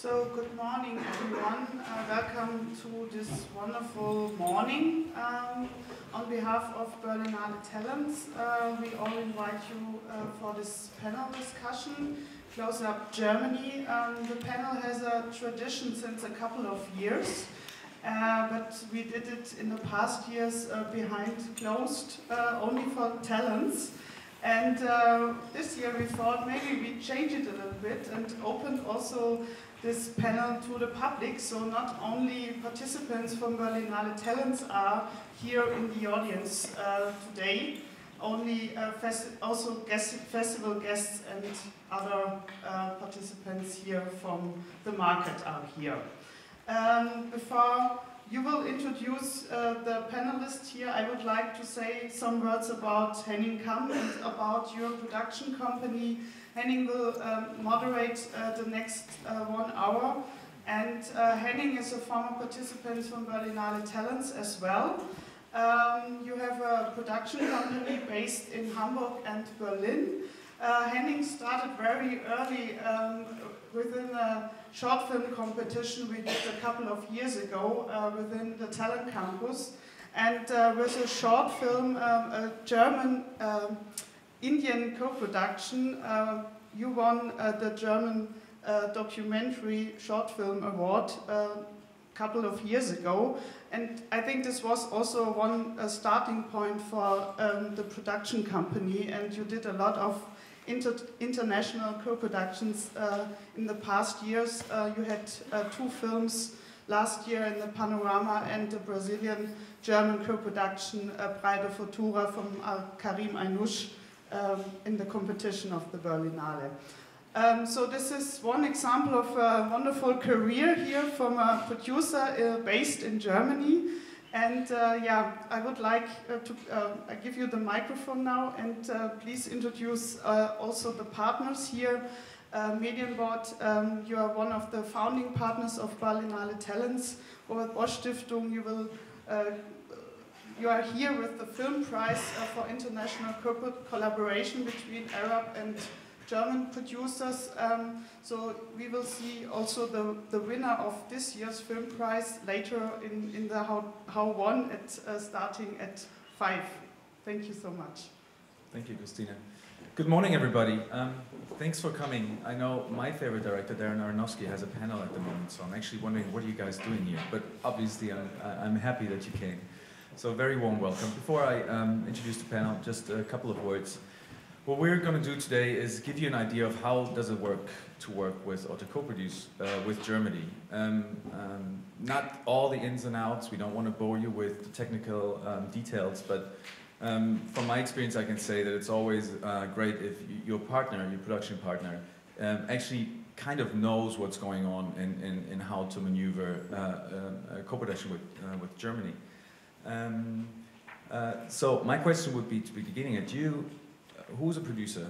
So, good morning, everyone. Uh, welcome to this wonderful morning. Um, on behalf of Berlinale Talents, uh, we all invite you uh, for this panel discussion, Close Up Germany. Um, the panel has a tradition since a couple of years, uh, but we did it in the past years uh, behind closed, uh, only for talents. And this year we thought maybe we change it a little bit and open also this panel to the public, so not only participants from Berlinale Talents are here in the audience uh, today, only uh, also guest festival guests and other uh, participants here from the market are here. Um, before you will introduce uh, the panelists here, I would like to say some words about Henning Kamm and about your production company Henning will um, moderate uh, the next uh, one hour. And uh, Henning is a former participant from Berlinale Talents as well. Um, you have a production company based in Hamburg and Berlin. Uh, Henning started very early um, within a short film competition we did a couple of years ago uh, within the Talent Campus. And uh, with a short film, um, a German um, Indian co-production, uh, you won uh, the German uh, documentary short film award a uh, couple of years ago. And I think this was also one starting point for um, the production company. And you did a lot of inter international co-productions uh, in the past years. Uh, you had uh, two films last year in the Panorama and the Brazilian German co-production uh, Praia Futura from Karim Aïnouz um, in the competition of the Berlinale. Um, so this is one example of a wonderful career here from a producer uh, based in Germany. And uh, yeah, I would like uh, to uh, give you the microphone now and uh, please introduce uh, also the partners here. Medienboard, um, you are one of the founding partners of Berlinale Talents. Robert Bosch Stiftung, you will you are here with the Film Prize uh, for International Corporate Collaboration between Arab and German producers. Um, so we will see also the, the winner of this year's Film Prize later in, in the How, how One at, uh, starting at 5. Thank you so much. Thank you, Christina. Good morning, everybody. Um, thanks for coming. I know my favorite director, Darren Aronofsky, has a panel at the moment, so I'm actually wondering what are you guys doing here? But obviously, I'm, I'm happy that you came. So very warm welcome. Before I um, introduce the panel, just a couple of words. What we're going to do today is give you an idea of how does it work to work with or to co-produce uh, with Germany. Um, um, not all the ins and outs, we don't want to bore you with the technical um, details, but um, from my experience I can say that it's always uh, great if your partner, your production partner, um, actually kind of knows what's going on in, in, in how to maneuver uh, uh co-production with, uh, with Germany. Um, uh, so my question would be to be beginning at you. Who's a producer?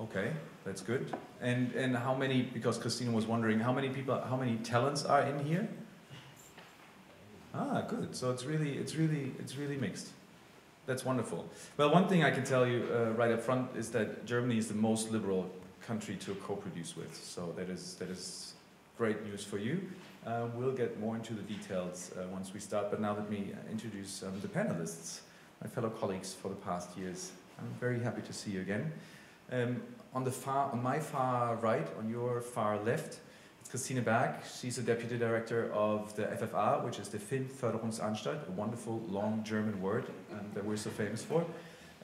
Okay, that's good. And and how many? Because Christina was wondering how many people, how many talents are in here? Ah, good. So it's really, it's really, it's really mixed. That's wonderful. Well, one thing I can tell you uh, right up front is that Germany is the most liberal country to co-produce with. So that is that is great news for you. Uh, we'll get more into the details uh, once we start, but now let me introduce um, the panelists, my fellow colleagues for the past years. I'm very happy to see you again. Um, on, the far, on my far right, on your far left, it's Christine Berg. She's a deputy director of the FFA, which is the Filmförderungsanstalt, a wonderful long German word um, that we're so famous for.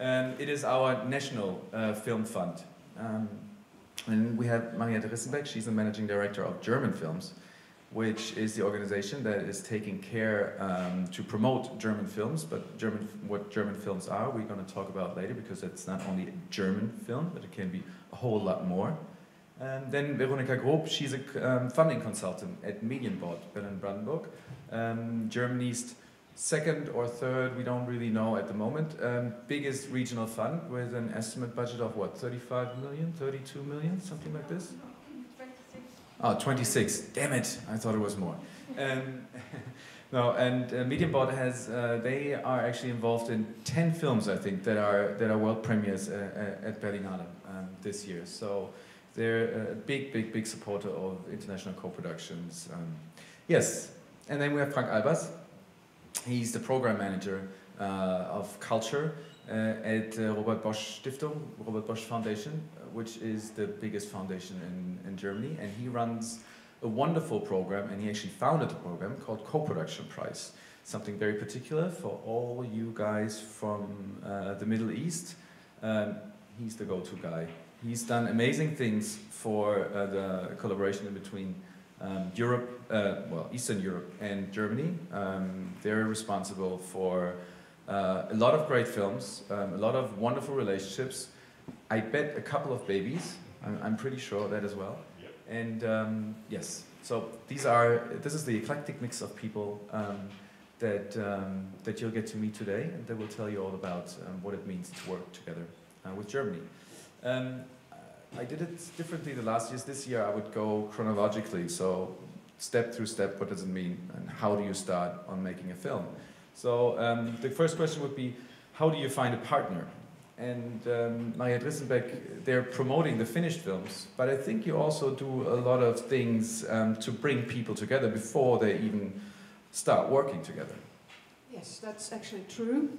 Um, it is our national uh, film fund. Um, and we have Mariette Rissenbeek, she's the managing director of German films which is the organization that is taking care um, to promote German films, but German, what German films are, we're going to talk about later because it's not only a German film, but it can be a whole lot more. And then Veronika Grob, she's a um, funding consultant at Medienboard, Berlin-Brandenburg, um, Germany's second or third, we don't really know at the moment, um, biggest regional fund with an estimate budget of what, 35 million, 32 million, something like this? Oh, 26. Damn it. I thought it was more. Um, no, and uh, Medienboard has, uh, they are actually involved in 10 films, I think, that are, that are world premieres uh, uh at Berlinale um, this year. So they're a big, big, big supporter of international co-productions. Um, yes, and then we have Frank Albers. He's the program manager uh, of culture uh, at Robert Bosch Stiftung, Robert Bosch Foundation, which is the biggest foundation in, in Germany. And he runs a wonderful program, and he actually founded a program called Co-Production Prize, something very particular for all you guys from uh, the Middle East. Um, he's the go-to guy. He's done amazing things for uh, the collaboration in between um, Europe, uh, well, Eastern Europe and Germany. Um, they're responsible for uh, a lot of great films, um, a lot of wonderful relationships. I bet a couple of babies. I'm, I'm pretty sure of that as well. Yep. And um, yes, so these are this is the eclectic mix of people um, that um, that you'll get to meet today, and that will tell you all about um, what it means to work together uh, with Germany. Um, I did it differently the last years. This year I would go chronologically, so step through step. What does it mean, and how do you start on making a film? So um, the first question would be, how do you find a partner? And um, Mariette Rissenbeek, they're promoting the finished films, but I think you also do a lot of things um, to bring people together before they even start working together. Yes, that's actually true.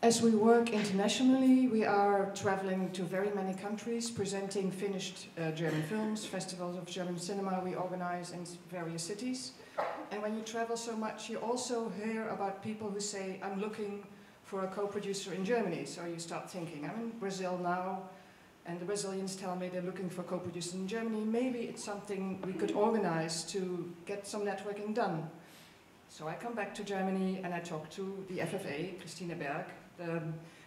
As we work internationally, we are traveling to very many countries, presenting finished uh, German films, festivals of German cinema we organize in various cities. And when you travel so much, you also hear about people who say, I'm looking for a co-producer in Germany. So you start thinking, I'm in Brazil now, and the Brazilians tell me they're looking for co-producers in Germany. Maybe it's something we could organize to get some networking done. So I come back to Germany and I talk to the FFA, Christine Berg, the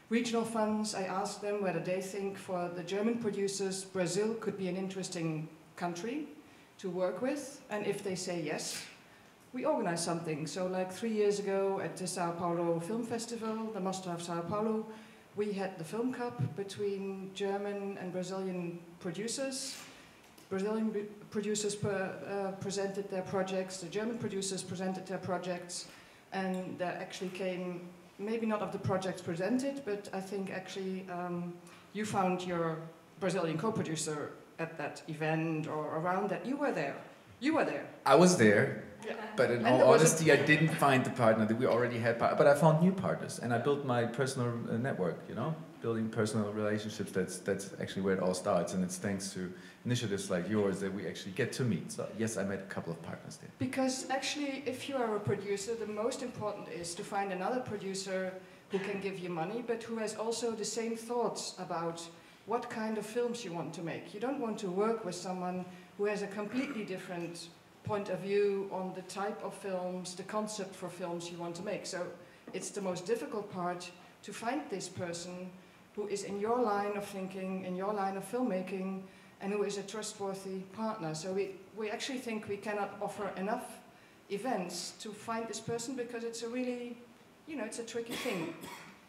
regional funds. I ask them whether they think for the German producers, Brazil could be an interesting country to work with. And if they say yes, we organized something. So like three years ago at the Sao Paulo Film Festival, the Mostra of Sao Paulo, we had the Film Cup between German and Brazilian producers. Brazilian producers uh, presented their projects, the German producers presented their projects, and there actually came, maybe not of the projects presented, but I think actually um, you found your Brazilian co-producer at that event or around that. You were there. You were there. I was there, Yeah. but in And all there was a- honesty, I didn't find the partner that we already had. But I found new partners, and I built my personal uh, network. You know, building personal relationships. That's that's actually where it all starts, and it's thanks to initiatives like yours that we actually get to meet. So yes, I met a couple of partners there. Because actually, if you are a producer, the most important is to find another producer who can give you money, but who has also the same thoughts about what kind of films you want to make. You don't want to work with someone who has a completely different point of view on the type of films, the concept for films you want to make. So it's the most difficult part to find this person who is in your line of thinking, in your line of filmmaking, and who is a trustworthy partner. So we, we actually think we cannot offer enough events to find this person because it's a really, you know, it's a tricky thing.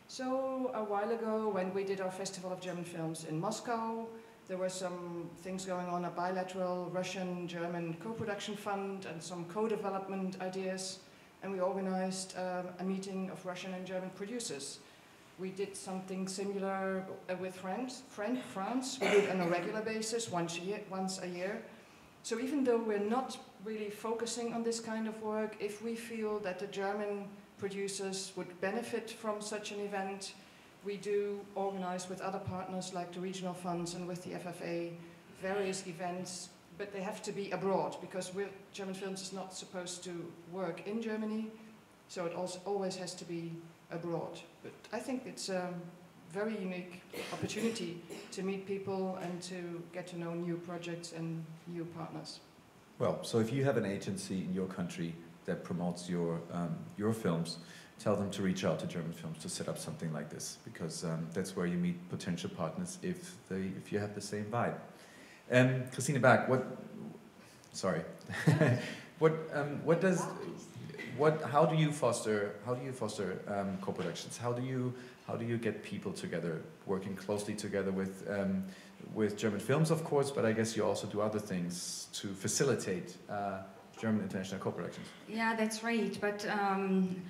So a while ago, when we did our Festival of German Films in Moscow, there were some things going on, a bilateral Russian-German co-production fund and some co-development ideas, and we organized um, a meeting of Russian and German producers. We did something similar uh, with France. Fran- France. We do it on a regular basis, once a year. Once a year. So even though we're not really focusing on this kind of work, if we feel that the German producers would benefit from such an event, we do organize with other partners like the regional funds and with the FFA various events, but they have to be abroad because German Films is not supposed to work in Germany, so it also always has to be abroad. But I think it's a very unique opportunity to meet people and to get to know new projects and new partners. Well, so if you have an agency in your country that promotes your um, your films, tell them to reach out to German Films to set up something like this because um, that's where you meet potential partners if they if you have the same vibe. Um, Christine Berg, what? Sorry, what um, what does what? How do you foster how do you foster um, co-productions? How do you how do you get people together, working closely together with? Um, with German films, of course, but I guess you also do other things to facilitate uh, German international co-productions. Yeah, that's right. But um,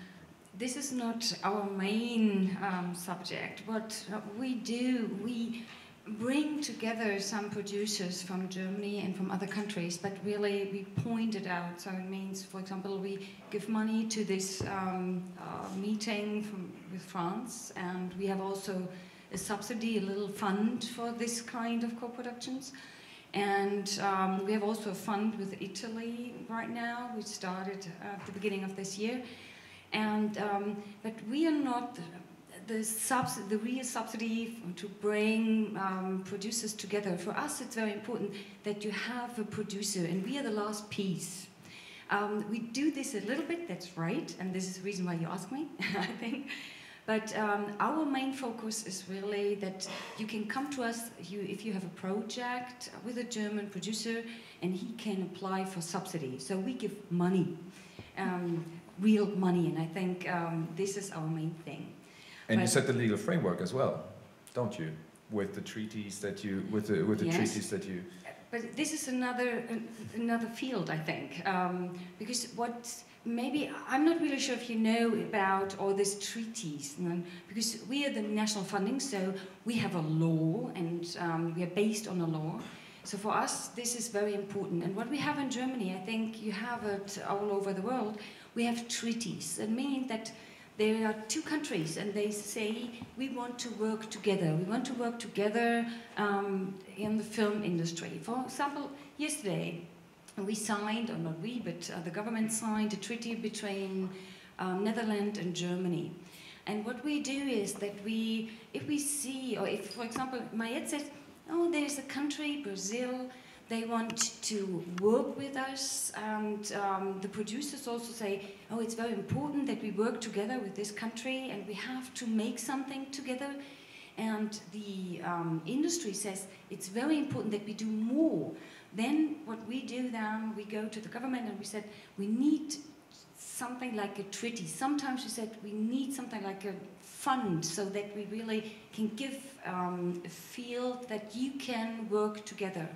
this is not our main um, subject. What we do, we bring together some producers from Germany and from other countries, but really we point it out. So it means, for example, we give money to this um, uh, meeting from, with France, and we have also a subsidy, a little fund for this kind of co-productions. And um, we have also a fund with Italy right now, which started at the beginning of this year. And um, but we are not the, subs the real subsidy to bring um, producers together. For us, it's very important that you have a producer, and we are the last piece. Um, we do this a little bit, that's right, and this is the reason why you ask me, I think. But um, our main focus is really that you can come to us you, if you have a project with a German producer and he can apply for subsidy. So we give money, um, real money, and I think um, this is our main thing. And but you set the legal framework as well, don't you? With the treaties that you, with the, with the yes. treaties that you. But this is another another field, I think, um, because what maybe I'm not really sure if you know about all these treaties, because we are the national funding, so we have a law and um, we are based on a law. So for us, this is very important. And what we have in Germany, I think you have it all over the world, we have treaties. That means that there are two countries and they say we want to work together. We want to work together um, in the film industry. For example, yesterday we signed, or not we, but uh, the government signed a treaty between um, Netherlands and Germany. And what we do is that we, if we see, or if, for example, Mariette says, oh, there's a country, Brazil, they want to work with us, and um, the producers also say, oh, it's very important that we work together with this country, and we have to make something together. And the um, industry says it's very important that we do more. Then what we do then, we go to the government and we said, we need something like a treaty. Sometimes we said we need something like a fund so that we really can give um, a field that you can work together.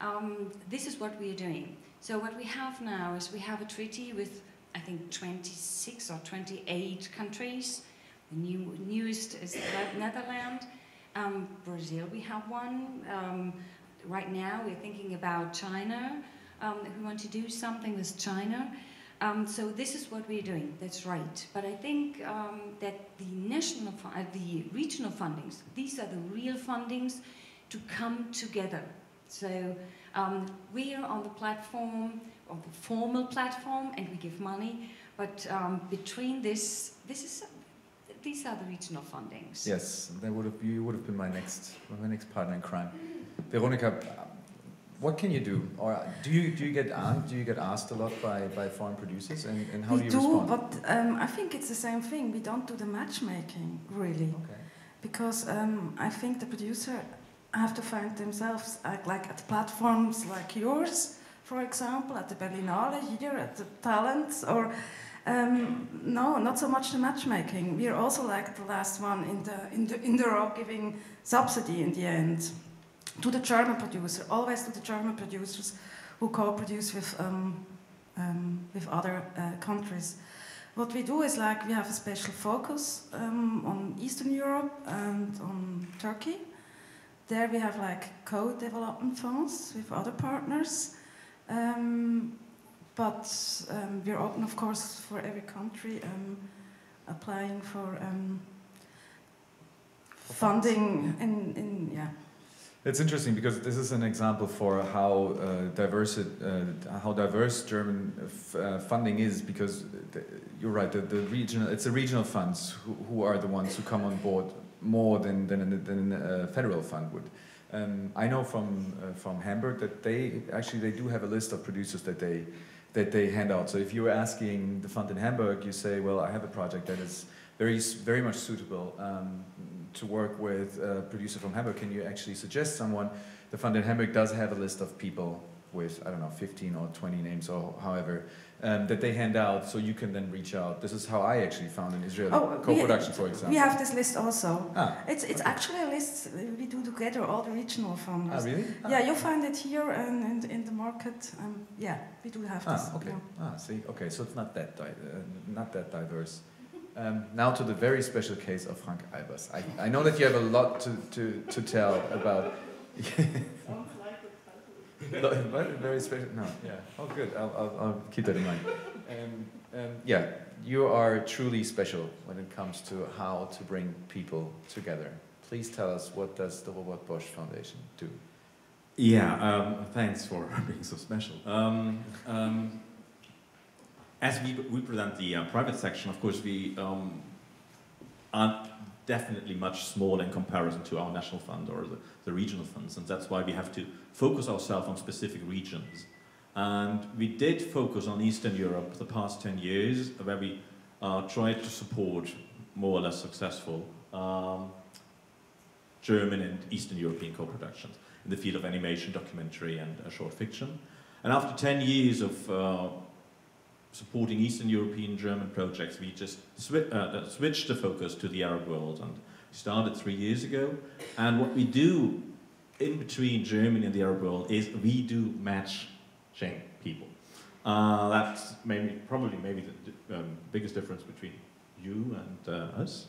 Um, this is what we are doing. So what we have now is we have a treaty with, I think, 26 or 28 countries. The new, newest is the Netherlands. Um, Brazil, we have one. Um, right now, we're thinking about China. Um, we want to do something with China. Um, so this is what we're doing. That's right. But I think um, that the national, uh, the regional fundings, these are the real fundings to come together. So um, we are on the platform, on the formal platform, and we give money. But um, between this, this is these are the regional fundings. Yes, that would have you would have been my next my next partner in crime. Veronika, what can you do? Or do you do you get asked, do you get asked a lot by, by foreign producers, and, and how we do you do, respond? but um, I think it's the same thing. We don't do the matchmaking really, okay. because um, I think the producer have to find themselves like, like at platforms like yours, for example, at the Berlinale here, at the Talents, or um, no, not so much the matchmaking. We are also like the last one in the in the in the row giving subsidy in the end to the German producer, always to the German producers who co-produce with um, um, with other uh, countries. What we do is like we have a special focus um, on Eastern Europe and on Turkey there we have like co-development funds with other partners. Um, but um, we're open, of course, for every country um, applying for um, funding in, in, yeah. It's interesting because this is an example for how uh, diverse it, uh, how diverse German uh, funding is. Because you're right, the, the regional it's the regional funds who, who are the ones who come on board more than, than, than a federal fund would. Um, I know from, uh, from Hamburg that they actually they do have a list of producers that they, that they hand out. So if you're asking the fund in Hamburg, you say, well, I have a project that is very, very much suitable um, to work with a producer from Hamburg. Can you actually suggest someone? The fund in Hamburg does have a list of people with, I don't know, 15 or 20 names or however, um, that they hand out so you can then reach out. This is how I actually found in Israel oh, co-production, for example. We have this list also. Ah, it's it's okay. actually a list we do together, all the regional funds. Ah, really? Ah. Yeah, you'll find it here and in, in the market. Um, yeah, we do have this. ah, okay. Yeah. Ah, see, okay, so it's not that uh, not that diverse. Um, now to the very special case of Frank Albers. I, I know that you have a lot to, to, to tell about. no, very special. No, yeah. Oh, good. I'll, I'll, I'll keep that in mind. Um, um, yeah, you are truly special when it comes to how to bring people together. Please tell us what does the Robert Bosch Foundation do? Yeah, um, thanks for being so special. As we represent the uh, private section, of course, we um, are definitely much smaller in comparison to our national fund or the, the regional funds, and that's why we have to focus ourselves on specific regions. And we did focus on Eastern Europe the past 10 years, where we uh, tried to support more or less successful um, German and Eastern European co-productions in the field of animation, documentary, and uh, short fiction. And after 10 years of uh, supporting Eastern European German projects, we just swi uh, switched the focus to the Arab world and started three years ago. And what we do in between Germany and the Arab world is we do matching people. Uh, that's maybe, probably maybe the um, biggest difference between you and uh, us,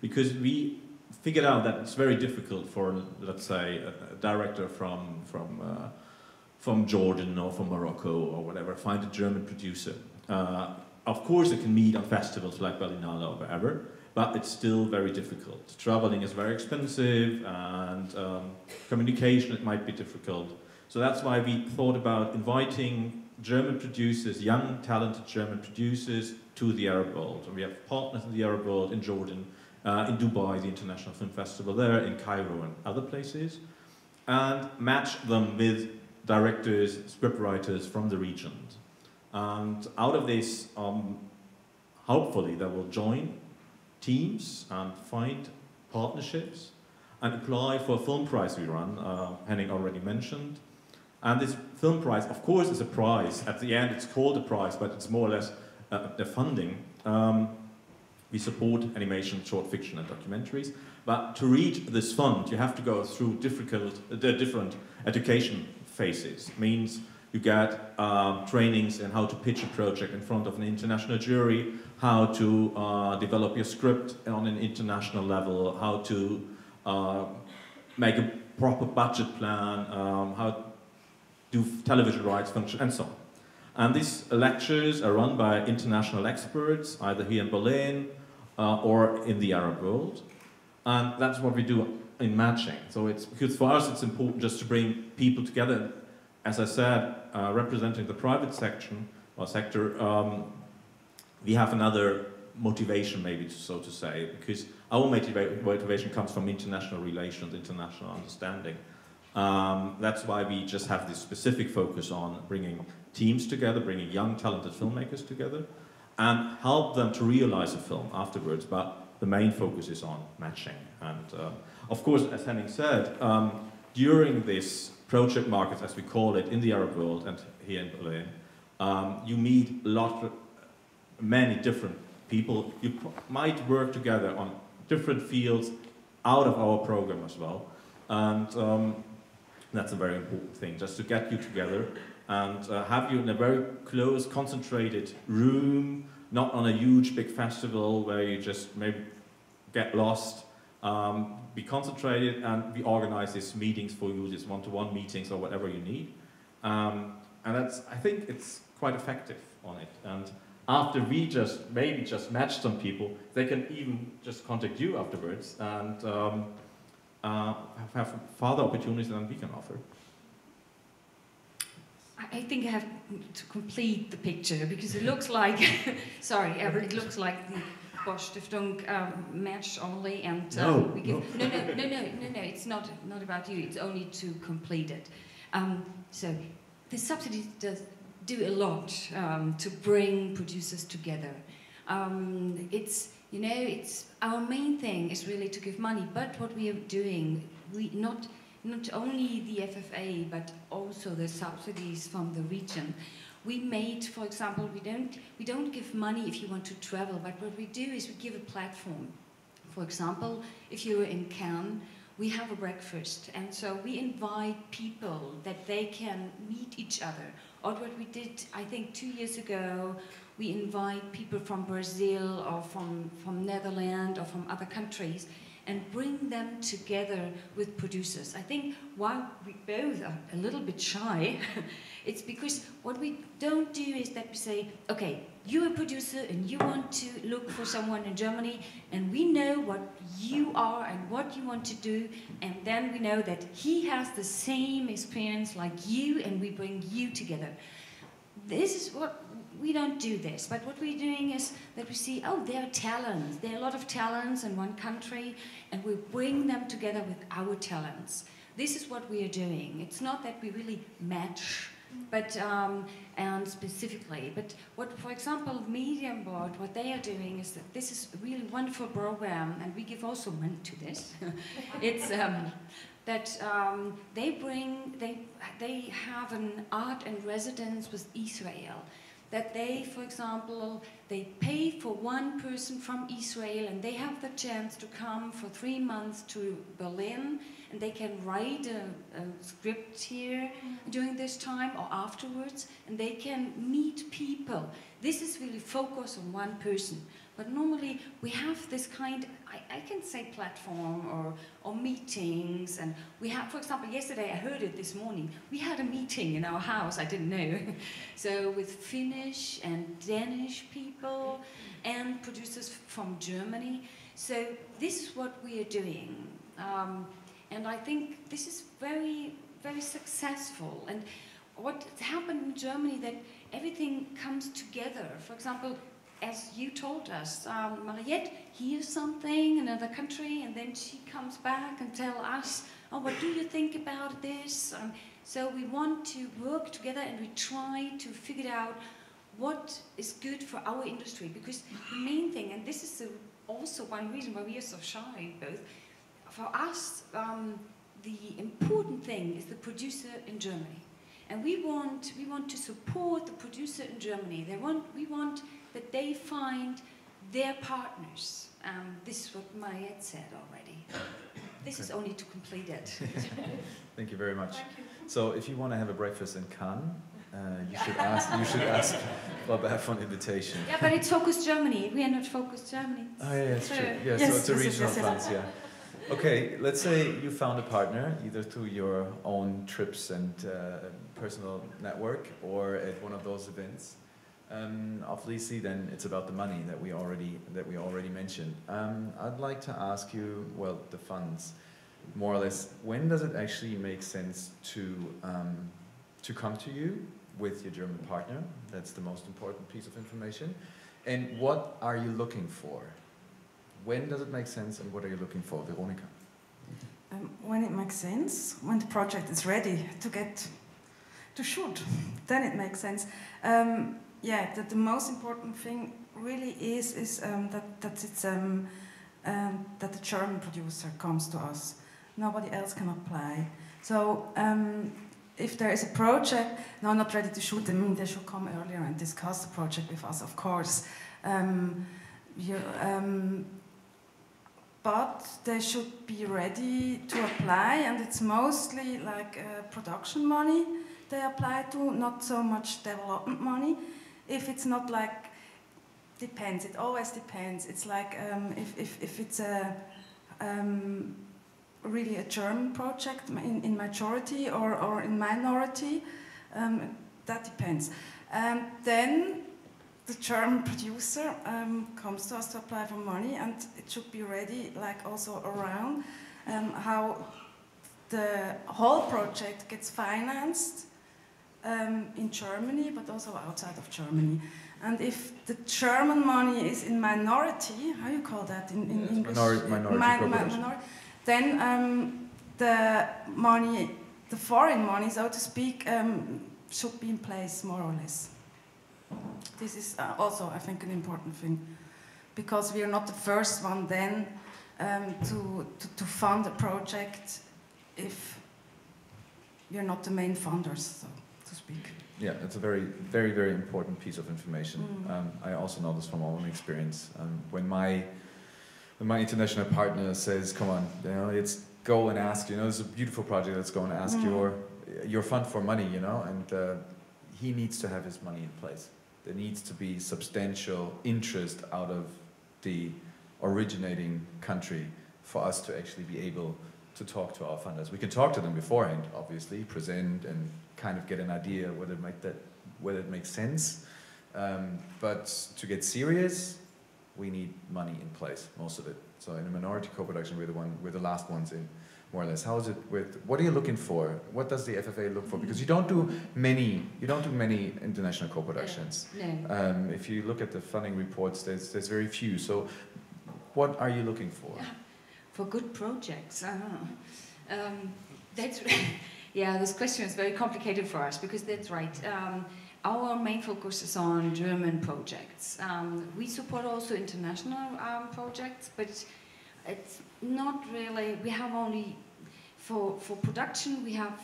because we figured out that it's very difficult for, let's say, a, a director from from uh, from Jordan or from Morocco or whatever, find a German producer. Uh, of course, it can meet on festivals like Berlinale or wherever, but it's still very difficult. Traveling is very expensive, and um, communication it might be difficult. So that's why we thought about inviting German producers, young, talented German producers, to the Arab world. And we have partners in the Arab world, in Jordan, uh, in Dubai, the International Film Festival there, in Cairo and other places, and match them with directors, scriptwriters from the regions. And out of this, um, hopefully they will join teams and find partnerships and apply for a film prize we run, uh, Henning already mentioned. And this film prize, of course, is a prize. At the end, it's called a prize, but it's more or less uh, the funding. Um, we support animation, short fiction, and documentaries. But to reach this fund, you have to go through difficult, uh, different education phases. Means you get uh, trainings in how to pitch a project in front of an international jury, how to uh, develop your script on an international level, how to uh, make a proper budget plan, um, how do television rights function, and so on. And these lectures are run by international experts, either here in Berlin uh, or in the Arab world. And that's what we do in matching. So it's because for us it's important just to bring people together. As I said, uh, representing the private section or sector, um, we have another motivation, maybe so to say, because our motiva motivation comes from international relations, international understanding. Um, that's why we just have this specific focus on bringing teams together, bringing young, talented filmmakers together, and help them to realize a film afterwards. But the main focus is on matching. And uh, of course, as Henning said, um, during this project markets, as we call it, in the Arab world and here in Berlin, um, you meet a lot, of, many different people. You might work together on different fields out of our program as well. And um, that's a very important thing, just to get you together and uh, have you in a very close, concentrated room, not on a huge, big festival where you just maybe get lost. Um, be concentrated and we organize these meetings for you, these one-to-one -one meetings or whatever you need. Um, and that's, I think it's quite effective on it. And after we just, maybe just match some people, they can even just contact you afterwards and um, uh, have further opportunities than we can offer. I think I have to complete the picture because it looks like, sorry, it looks like the Bosch Stiftung um, match only, and um, no, we give no. no, no, no, no, no, no. It's not not about you. It's only to complete it. Um, so the subsidy does do a lot um, to bring producers together. Um, it's you know it's our main thing is really to give money, but what we are doing, we not not only the FFA, but also the subsidies from the region. We made, for example, we don't, we don't give money if you want to travel, but what we do is we give a platform. For example, if you're in Cannes, we have a breakfast, and so we invite people that they can meet each other. Or what we did, I think, two years ago we invite people from Brazil or from, from Netherlands or from other countries and bring them together with producers. I think while we both are a little bit shy, it's because what we don't do is that we say, okay, you're a producer and you want to look for someone in Germany, and we know what you are and what you want to do, and then we know that he has the same experience like you, and we bring you together. This is what we don't do this, but what we're doing is that we see, oh, there are talents. There are a lot of talents in one country, and we bring them together with our talents. This is what we are doing. It's not that we really match, but um, and specifically, but what, for example, Medienboard, what they are doing is that this is a really wonderful program, and we give also money to this. it's um, that um, they bring, they they have an art and residence with Israel that they, for example, they pay for one person from Israel and they have the chance to come for three months to Berlin and they can write a, a script here mm. during this time or afterwards and they can meet people. This is really focus on one person. But normally we have this kind, I, I, can say platform or, or meetings. And we have, for example, yesterday I heard it this morning. We had a meeting in our house, I didn't know. so with Finnish and Danish people and producers from Germany. So this is what we are doing. Um, and I think this is very, very successful. And what happened in Germany that everything comes together. For example, as you told us, um, Mariette hears something in another country and then she comes back and tell us, oh, what do you think about this? Um, so we want to work together and we try to figure out what is good for our industry because the main thing, and this is also one reason why we are so shy both, for us, um, the important thing is the producer in Germany. And we want, we want to support the producer in Germany. They want, we want that they find their partners. Um, this is what Mariette said already. This okay. is only to complete it. Thank you very much. So if you want to have a breakfast in Cannes, uh, you should ask. You should ask Robert for an invitation. Yeah, but it's focused Germany. We are not focused Germany. Oh yeah, that's true. Yeah, yes, so it's a regional yes, yes, yes. Yeah. Okay, let's say you found a partner either through your own trips and uh, personal network or at one of those events. Um, obviously, then it's about the money that we already that we already mentioned. Um, I'd like to ask you, well, the funds, more or less. When does it actually make sense to um, to come to you with your German partner? That's the most important piece of information. And what are you looking for? When does it make sense, and what are you looking for, Veronika? Um, when it makes sense, when the project is ready to get to shoot, then it makes sense. Um, yeah, that the most important thing really is is um, that that it's um, um, that the German producer comes to us. Nobody else can apply. So um, if there is a project, no, not ready to shoot. Mean, they should come earlier and discuss the project with us, of course. Um, um, but they should be ready to apply, and it's mostly like uh, production money they apply to, not so much development money if it's not like depends. It always depends. It's like um, if, if, if it's a um, really a german project in, in majority or, or in minority um, that depends. And then the german producer um, comes to us to apply for money and it should be ready like also around um, how the whole project gets financed um, in Germany, but also outside of Germany. And if the German money is in minority, how you call that in, in English? Minor minority, minor then um, the money, the foreign money, so to speak, um, should be in place more or less. This is uh, also, I think, an important thing, because we are not the first one then um, to, to, to fund a project if we are not the main funders. So speak. Yeah, it's a very, very, very important piece of information. Mm. Um, I also know this from my own experience. Um, when my when my international partner says, "Come on, you know, let's go and ask," you know, it's a beautiful project. Let's go and ask mm. your your fund for money, you know, and uh, he needs to have his money in place there needs to be substantial interest out of the originating country for us to actually be able to talk to our funders. We can talk to them beforehand, obviously, present and kind of get an idea whether it make that whether it makes sense. Um, but to get serious, we need money in place, most of it. So in a minority co-production, we're the one, we're the last ones in, more or less. How is it with? What are you looking for? What does the FFA look for? Because you don't do many, you don't do many international co-productions. No. Um, if you look at the funding reports, there's there's very few. So, what are you looking for? For good projects. I don't know. Um, that's yeah. This question is very complicated for us because that's right. Um, our main focus is on German projects. Um, we support also international um, projects, but it's not really. We have only for for production. We have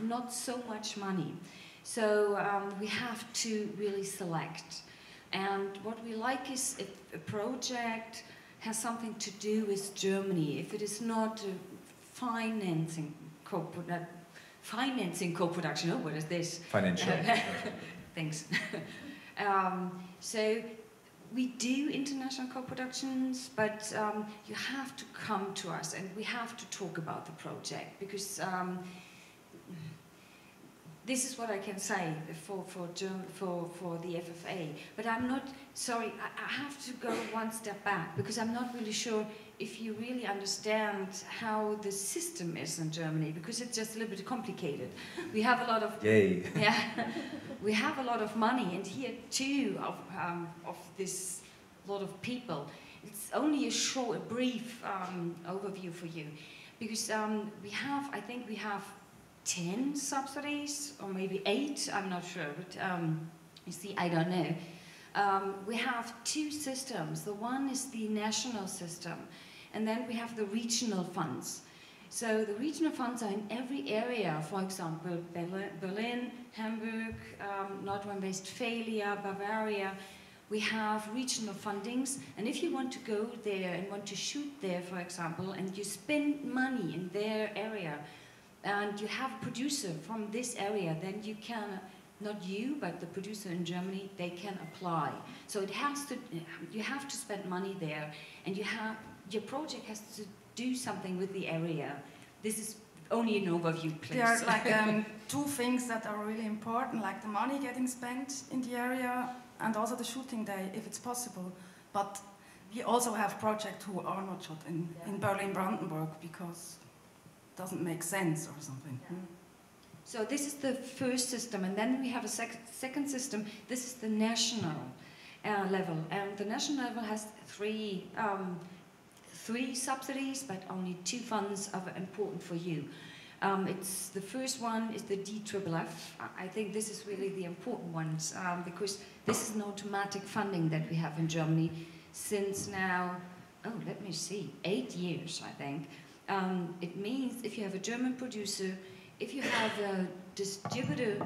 not so much money, so um, we have to really select. And what we like is if a project has something to do with Germany. If it is not uh, financing co financing co-production, oh, what is this? Financial. Thanks. um, so we do international co-productions, but um, you have to come to us and we have to talk about the project because um, this is what I can say for, for, for, for the FFA. But I'm not, sorry, I, I have to go one step back because I'm not really sure if you really understand how the system is in Germany because it's just a little bit complicated. We have a lot of Yay. yeah, we have a lot of money, and here too of um, of this lot of people. It's only a short, a brief um, overview for you, because um, we have, I think we have ten subsidies or maybe eight. I'm not sure, but um, you see, I don't know. Um, we have two systems. The one is the national system, and then we have the regional funds. So the regional funds are in every area, for example, Berlin, Hamburg, um, North Rhine-Westphalia, Bavaria. We have regional fundings, and if you want to go there and want to shoot there, for example, and you spend money in their area, and you have a producer from this area, then you can not you, but the producer in Germany, they can apply. So it has to, you have to spend money there, and you have, your project has to do something with the area. This is only an overview, please. There are like um, two things that are really important, like the money getting spent in the area and also the shooting day, if it's possible. But we also have projects who are not shot in, in Berlin-Brandenburg because it doesn't make sense or something. Yeah. So this is the first system, and then we have a sec second system. This is the national uh, level, and the national level has three um, three subsidies, but only two funds are important for you. Um, it's the first one is the DFFF. I think this is really the important ones um, because this is an automatic funding that we have in Germany since now. Oh, let me see, eight years, I think. Um, it means if you have a German producer if you have a distributor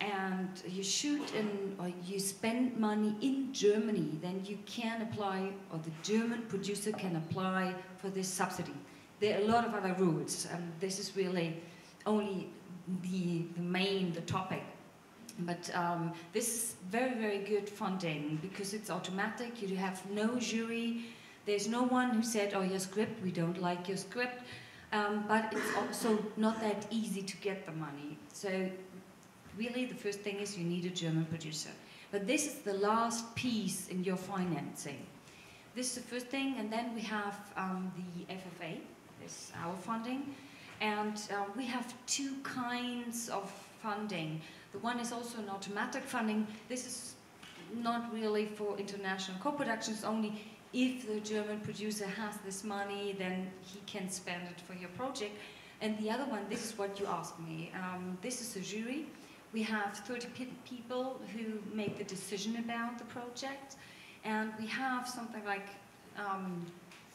and you shoot in or you spend money in Germany, then you can apply, or the German producer can apply for this subsidy. There are a lot of other rules, and this is really only the, the main, the topic. But um, this is very, very good funding because it's automatic. You have no jury. There's no one who said, oh, your script, we don't like your script. Um, but it's also not that easy to get the money. So really the first thing is you need a German producer. But this is the last piece in your financing. This is the first thing, and then we have um, the FFA, this is our funding, and uh, we have two kinds of funding. The one is also an automatic funding. This is not really for international co-productions, only if the German producer has this money, then he can spend it for your project. And the other one, this is what you asked me. Um, this is a jury. We have 30 pe people who make the decision about the project. And we have something like um,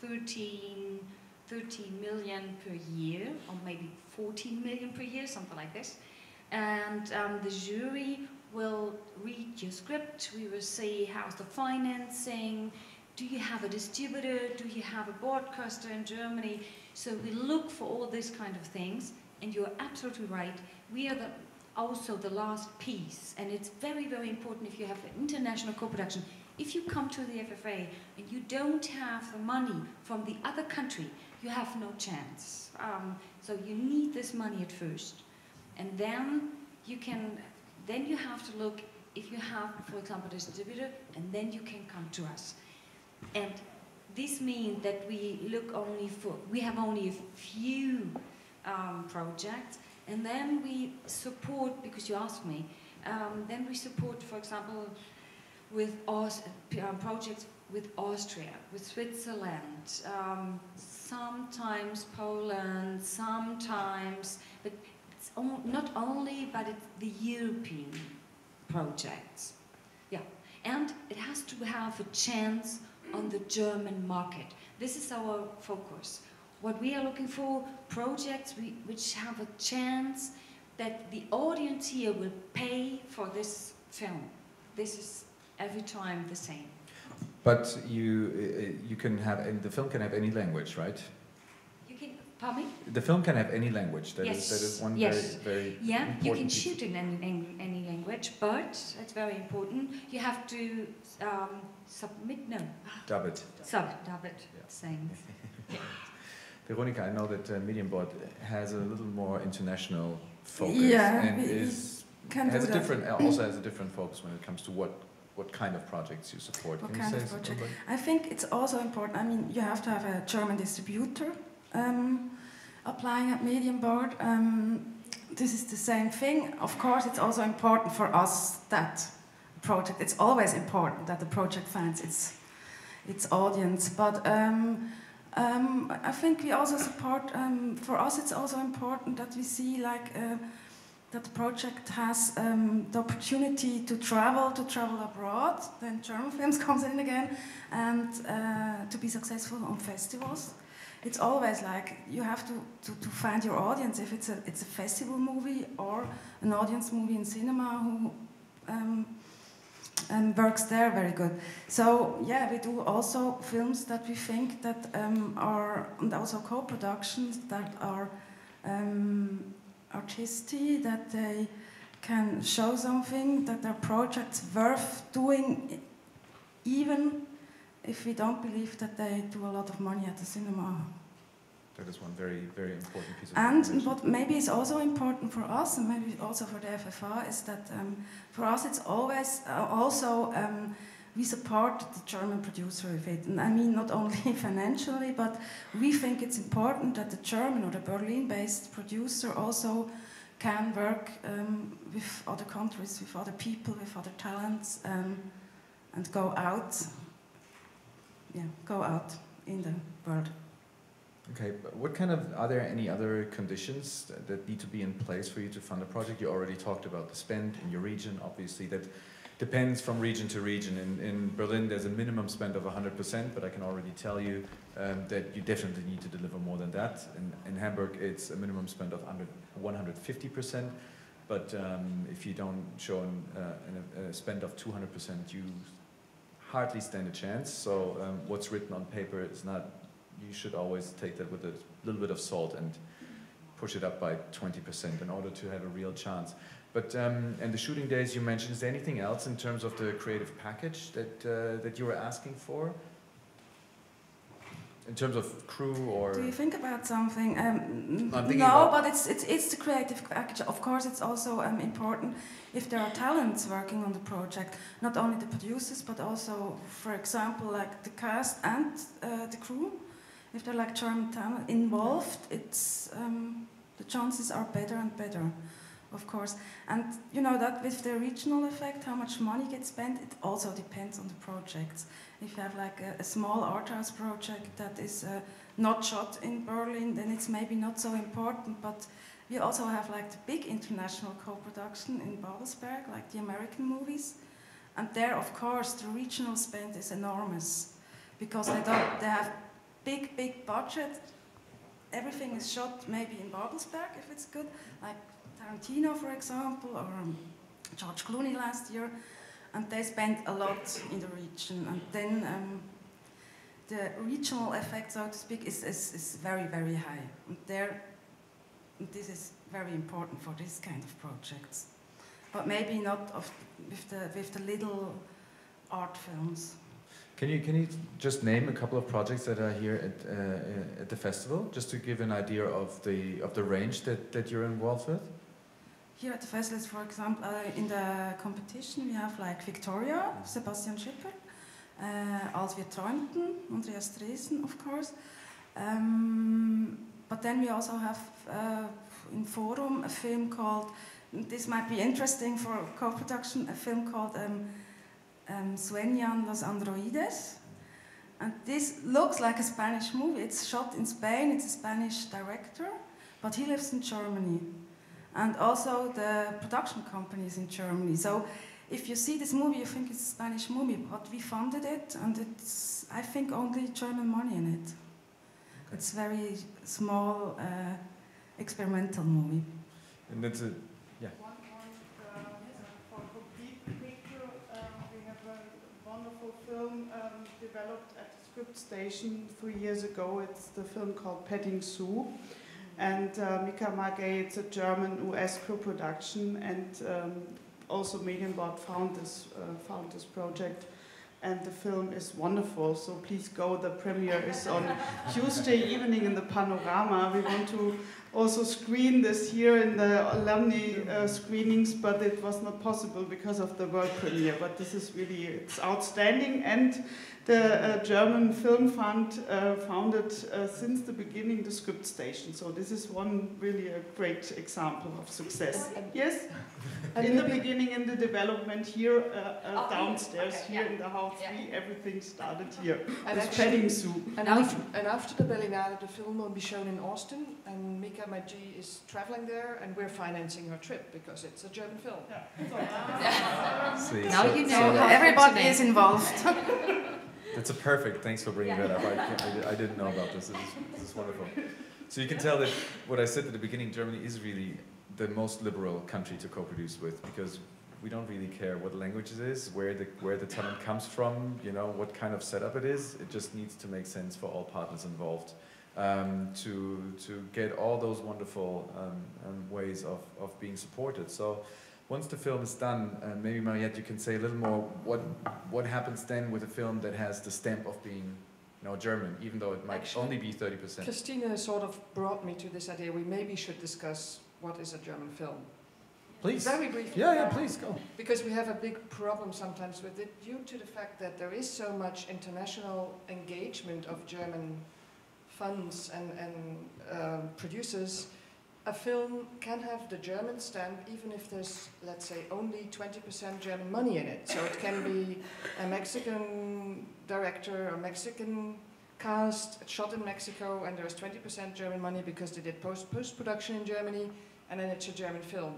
13, 13 million per year, or maybe 14 million per year, something like this. And um, the jury will read your script. We will see how's the financing, do you have a distributor? Do you have a broadcaster in Germany? So we look for all these kind of things, and you're absolutely right. We are the also the last piece, and it's very, very important if you have international co-production. If you come to the FFA and you don't have the money from the other country, you have no chance. Um, so you need this money at first, and then you can, then you have to look if you have, for example, a distributor, and then you can come to us. And this means that we look only for, we have only a few um, projects, and then we support, because you asked me, um, then we support, for example, with Aus- uh, projects with Austria, with Switzerland, um, sometimes Poland, sometimes, but it's not only, but it's the European projects. Yeah, and it has to have a chance on the German market. This is our focus. What we are looking for, projects we, which have a chance that the audience here will pay for this film. This is every time the same. But you uh, you can have and the film can have any language, right? You can, pardon me? The film can have any language. That is Yes, that is one yes. very very Yeah, you can piece. shoot in any, any, any language, but it's very important. You have to um, submit, no, Dub it. sub, dub it, Yeah. same. Veronika, I know that uh, Medienboard has a little more international focus Yeah, and is Can has a different uh, also has a different focus when it comes to what what kind of projects you support. What Can kind of project? I think it's also important. I mean, you have to have a German distributor um, applying at Medienboard. Um, this is the same thing. Of course, it's also important for us that project. It's always important that the project finds its its audience. But um, um, I think we also support. Um, for us, it's also important that we see like. Uh, that the project has um, the opportunity to travel, to travel abroad, then German films comes in again, and uh, to be successful on festivals. It's always like you have to, to, to find your audience. If it's a it's a festival movie or an audience movie in cinema who um, works there very good. So yeah, we do also films that we think that um, are and also co-productions that are. Um, artistic, that they can show something, that their project's worth doing, even if we don't believe that they do a lot of money at the cinema. That is one very very important piece of And what maybe is also important for us, and maybe also for the FFA, is that um, for us it's always uh, also um, we support the German producer with it. And I mean not only financially, but we think it's important that the German or the Berlin-based producer also can work um, with other countries, with other people, with other talents, um, and go out. Yeah, go out in the world. Okay, but what kind of are there any other conditions that, that need to be in place for you to fund a project? You already talked about the spend in your region. Obviously, that depends from region to region. In, in Berlin, there's a minimum spend of 100%, but I can already tell you um, that you definitely need to deliver more than that. In, in Hamburg, it's a minimum spend of 100, 150%, but um, if you don't show an, uh, an, a spend of 200%, you hardly stand a chance. So um, what's written on paper is not. You should always take that with a little bit of salt and push it up by 20% in order to have a real chance. But um, and the shooting days you mentioned, is there anything else in terms of the creative package that uh, that you were asking for? In terms of crew or Do you think about something? Um, no, but it's, it's it's the creative package. Of course, it's also um, important if there are talents working on the project. Not only the producers, but also, for example, like the cast and uh, the crew. If they're like German talent involved, it's um, the chances are better and better. Of course, and you know that with the regional effect, how much money gets spent, it also depends on the projects. If you have like a, a small art house project that is uh, not shot in Berlin, then it's maybe not so important. But we also have like the big international co-production in Babelsberg, like the American movies, and there, of course, the regional spend is enormous because they don't they have big big budget. Everything is shot maybe in Babelsberg if it's good, like Tarantino, for example, or um, George Clooney last year, and they spend a lot in the region, and then. Um, the regional effect, so to speak, is, is, is very, very high. And there, this is very important for this kind of projects. But maybe not of, with, the, with the little art films. Can you can you just name a couple of projects that are here at uh, at the festival, just to give an idea of the of the range that, that you're involved with? Here at the festival, for example, uh, in the competition we have like Victoria, Sebastian Schipper, uh, Als wir träumten, Andreas Dresen, of course. Um, but then we also have uh, in Forum a film called, this might be interesting for co-production, a film called um, um, Sueñan los Androides. And this looks like a Spanish movie. It's shot in Spain, it's a Spanish director, but he lives in Germany. And also the production company is in Germany. So if you see this movie, you think it's a Spanish movie, but we funded it, and it's, I think, only German money in it. Okay. It's very small, uh, experimental movie. And that's a One point uh, for a complete picture, um, we have a wonderful film um, developed at the Script Station three years ago. It's the film called Petting Zoo. And uh, Micah Magee, it's a German-US co-production, and um, also Medienboard found this uh, found this project, and the film is wonderful. So please go. The premiere is on Tuesday evening in the Panorama. We want to also screen this here in the alumni uh, screenings, but it was not possible because of the world premiere. But this is really it's outstanding, and the uh, German Film Fund uh, founded uh, since the beginning the Script Station. So this is one really a great example of success. And- Yes, in the beginning, in the development here uh, uh, Oh, downstairs, okay, here yeah. in the house Yeah. three, everything started here. And With actually- petting Zoo. And, after, and after the Berlinale, the film will be shown in Austin, and Micah Magee is traveling there, and we're financing her trip because it's a German film. see, Now so- you so know how- Everybody is involved. That's a perfect. Thanks for bringing Yeah. that up. I, I, I didn't know about this. This is, this is wonderful. So you can tell that what I said at the beginning, Germany is really the most liberal country to co-produce with because we don't really care what language it is, where the where the talent comes from, you know, what kind of setup it is. It just needs to make sense for all partners involved um, to to get all those wonderful um, um, ways of, of being supported. So once the film is done, uh, maybe Mariette, you can say a little more what what happens then with a film that has the stamp of being you know, German, even though it might Actually, only be 30%. Christina sort of brought me to this idea. We maybe should discuss what is a German film. Please. Very briefly. Yeah, yeah, please go. Because we have a big problem sometimes with it due to the fact that there is so much international engagement of German funds and, and um, producers. A film can have the German stamp even if there's, let's say, only 20% German money in it. So it can be a Mexican director, a Mexican cast, shot in Mexico, and there's 20% German money because they did post post production in Germany, and then it's a German film.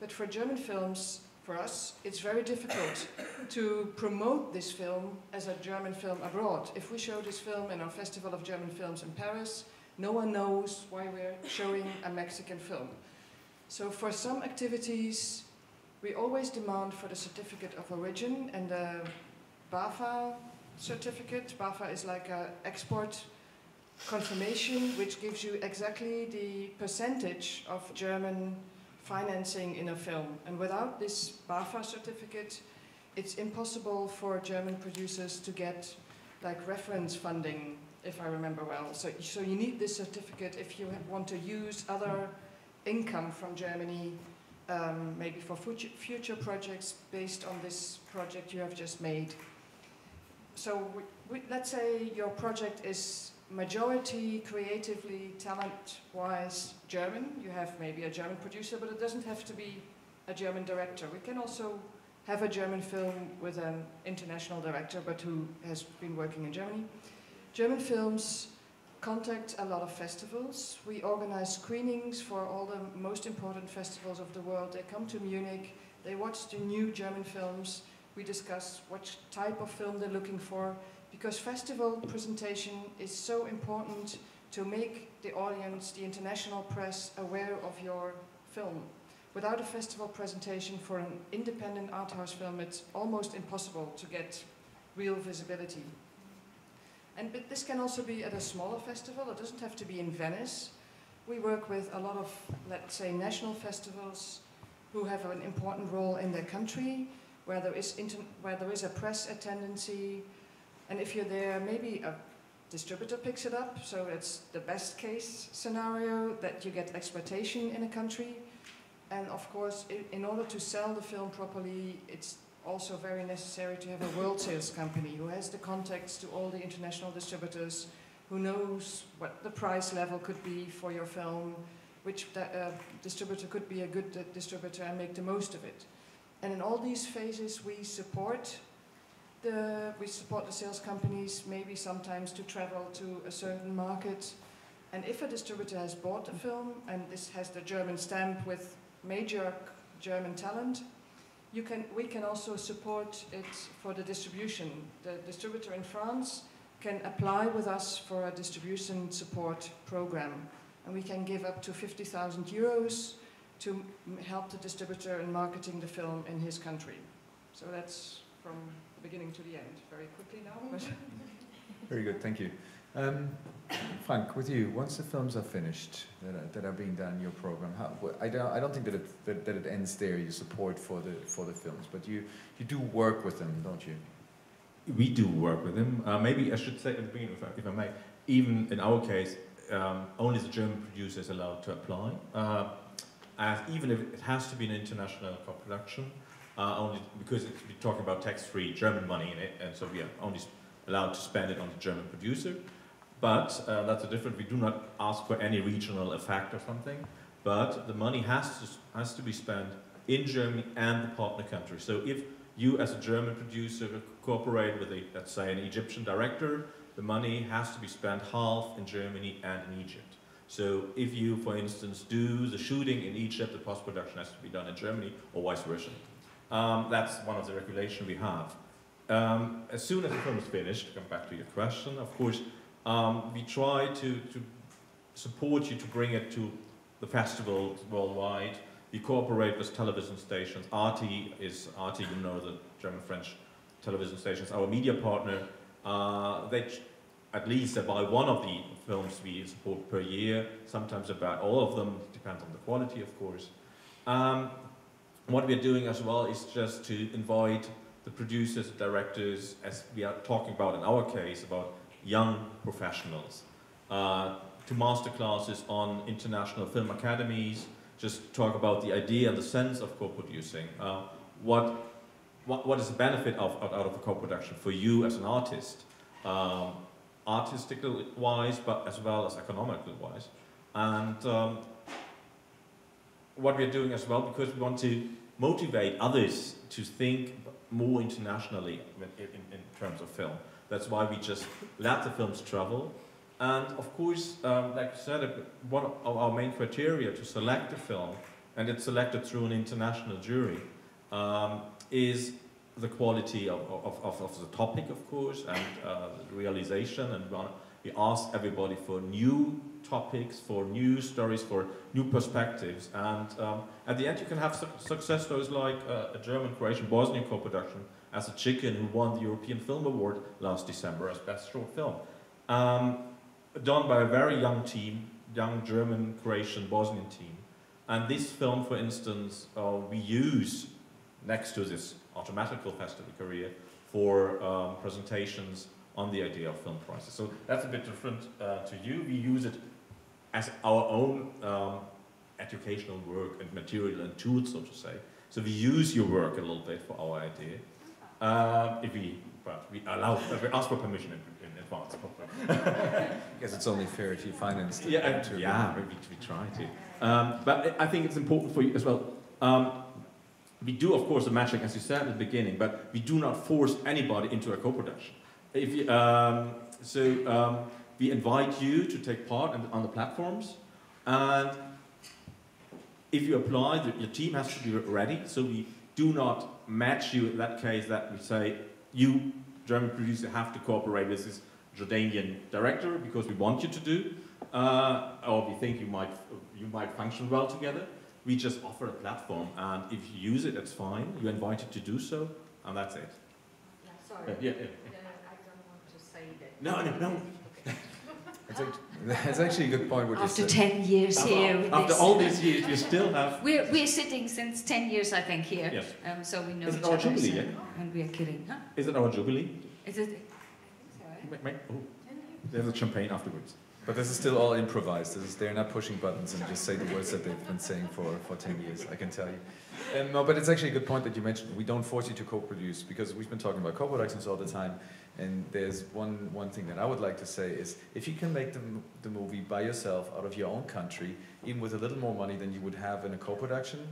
But for German films, for us, it's very difficult to promote this film as a German film abroad. If we show this film in our Festival of German Films in Paris, no one knows why we're showing a Mexican film. So for some activities, we always demand for the certificate of origin and the BAFA certificate. BAFA is like a export confirmation which gives you exactly the percentage of German financing in a film. And without this BAFA certificate, it's impossible for German producers to get like reference funding, if I remember well. So, so you need this certificate if you want to use other income from Germany, um, maybe for future, projects based on this project you have just made. So we, we, let's say your project is majority creatively, talent-wise German. You have maybe a German producer, but it doesn't have to be a German director. We can also have a German film with an international director, but who has been working in Germany. German films contact a lot of festivals. We organize screenings for all the most important festivals of the world. They come to Munich, they watch the new German films. We discuss what type of film they're looking for, because festival presentation is so important to make the audience, the international press, aware of your film. Without a festival presentation for an independent art house film, it's almost impossible to get real visibility. And but this can also be at a smaller festival. It doesn't have to be in Venice. we work with a lot of, let's say, national festivals who have an important role in their country, where there is, where there is a press attendancy, and if you're there, maybe a distributor picks it up, so it's the best case scenario that you get exploitation in a country. And of course, i in order to sell the film properly, it's also very necessary to have a world sales company who has the contacts to all the international distributors, who knows what the price level could be for your film, which uh, distributor could be a good uh, distributor and make the most of it. And in all these phases, we support the we support the sales companies, maybe sometimes to travel to a certain market. And if a distributor has bought a film and this has the German stamp with major German talent, you can, we can also support it for the distribution. The distributor in France can apply with us for a distribution support program. And we can give up to 50,000 euros to help the distributor in marketing the film in his country. So that's from the beginning to the end, very quickly now. Very good, thank you. Um, Frank, with you, once the films are finished that are, that are being done in your program, how, I, don't, I don't think that it, that, that it ends there, your support for the, for the films, but you, you do work with them, don't you? We do work with them. Uh, maybe I should say at the beginning, if I, if I may, even in our case, um, only the German producer is allowed to apply. Uh, as even if it has to be an international co-production, uh, only because it's, we're talking about tax-free German money in it, and so we are only allowed to spend it on the German producer. But uh, that's a different, we do not ask for any regional effect or something, but the money has to, has to be spent in Germany and the partner country. So if you as a German producer cooperate with, a, let's say, an Egyptian director, the money has to be spent half in Germany and in Egypt. So if you, for instance, do the shooting in Egypt, the post-production has to be done in Germany or vice versa. Um, that's one of the regulations we have. Um, as soon as the film is finished, to come back to your question, of course, um, we try to, to support you to bring it to the festivals worldwide. We cooperate with television stations. ARTE is, ARTE, you know, the German-French television stations, our media partner. Uh, they, at least they buy one of the films we support per year, sometimes about all of them, depends on the quality, of course. Um, what we're doing as well is just to invite the producers, directors, as we are talking about in our case, about young professionals uh, to master classes on international film academies, just talk about the idea and the sense of co-producing. Uh, what, what, what is the benefit of, out of co-production for you as an artist, um, artistically wise, but as well as economically wise. And um, what we're doing as well, because we want to motivate others to think more internationally in, in, in terms of film. That's why we just let the films travel. And of course, um, like I said, one of our main criteria to select a film, and it's selected through an international jury, um, is the quality of, of, of, of, the topic, of course, and uh, realization. And we ask everybody for new topics, for new stories, for new perspectives. And um, at the end, you can have su success stories like uh, a German-Croatian Bosnian co-production as a chicken who won the European Film Award last December as Best Short Film. Um, done by a very young team, young German, Croatian, Bosnian team. And this film, for instance, uh, we use next to this automatical festival career for um, presentations on the idea of film prices. So that's a bit different uh, to you. We use it as our own um, educational work and material and tools, so to say. So we use your work a little bit for our idea. Uh, if we, well, we allow, we ask for permission in, in advance. I guess it's only fair if you finance it. Yeah, uh, yeah, we, we try to. Um, but I think it's important for you as well. Um, we do, of course, the matching, as you said at the beginning, but we do not force anybody into a co-production. If you, um, so um, we invite you to take part in, on the platforms, and if you apply, the, your team has to be ready. So we do not match you in that case that we say, you, German producer, have to cooperate with this Jordanian director because we want you to do, uh, or we think you might, you might function well together. We just offer a platform, and if you use it, that's fine. You're invited to do so, and that's it. Yeah, sorry. Yeah, yeah, yeah. Uh, I don't want to say that. No, no, no. That's, actually a good point. What After 10 years After, here. with after all these years, you still have. We're, we're sitting since 10 years, I think, here. Yes. Um, so we know Is it each our other. jubilee, so- yeah? And we are kidding. Huh? Is it our jubilee? Is it? Make- make- oh, There's a champagne afterwards. But this is still all improvised. This is, they're not pushing buttons and just say the words that they've been saying for, for 10 years, I can tell you. Um, no, but it's actually a good point that you mentioned. We don't force you to co-produce because we've been talking about co-productions all the time. And there's one, one thing that I would like to say is if you can make the, the movie by yourself out of your own country, even with a little more money than you would have in a co-production,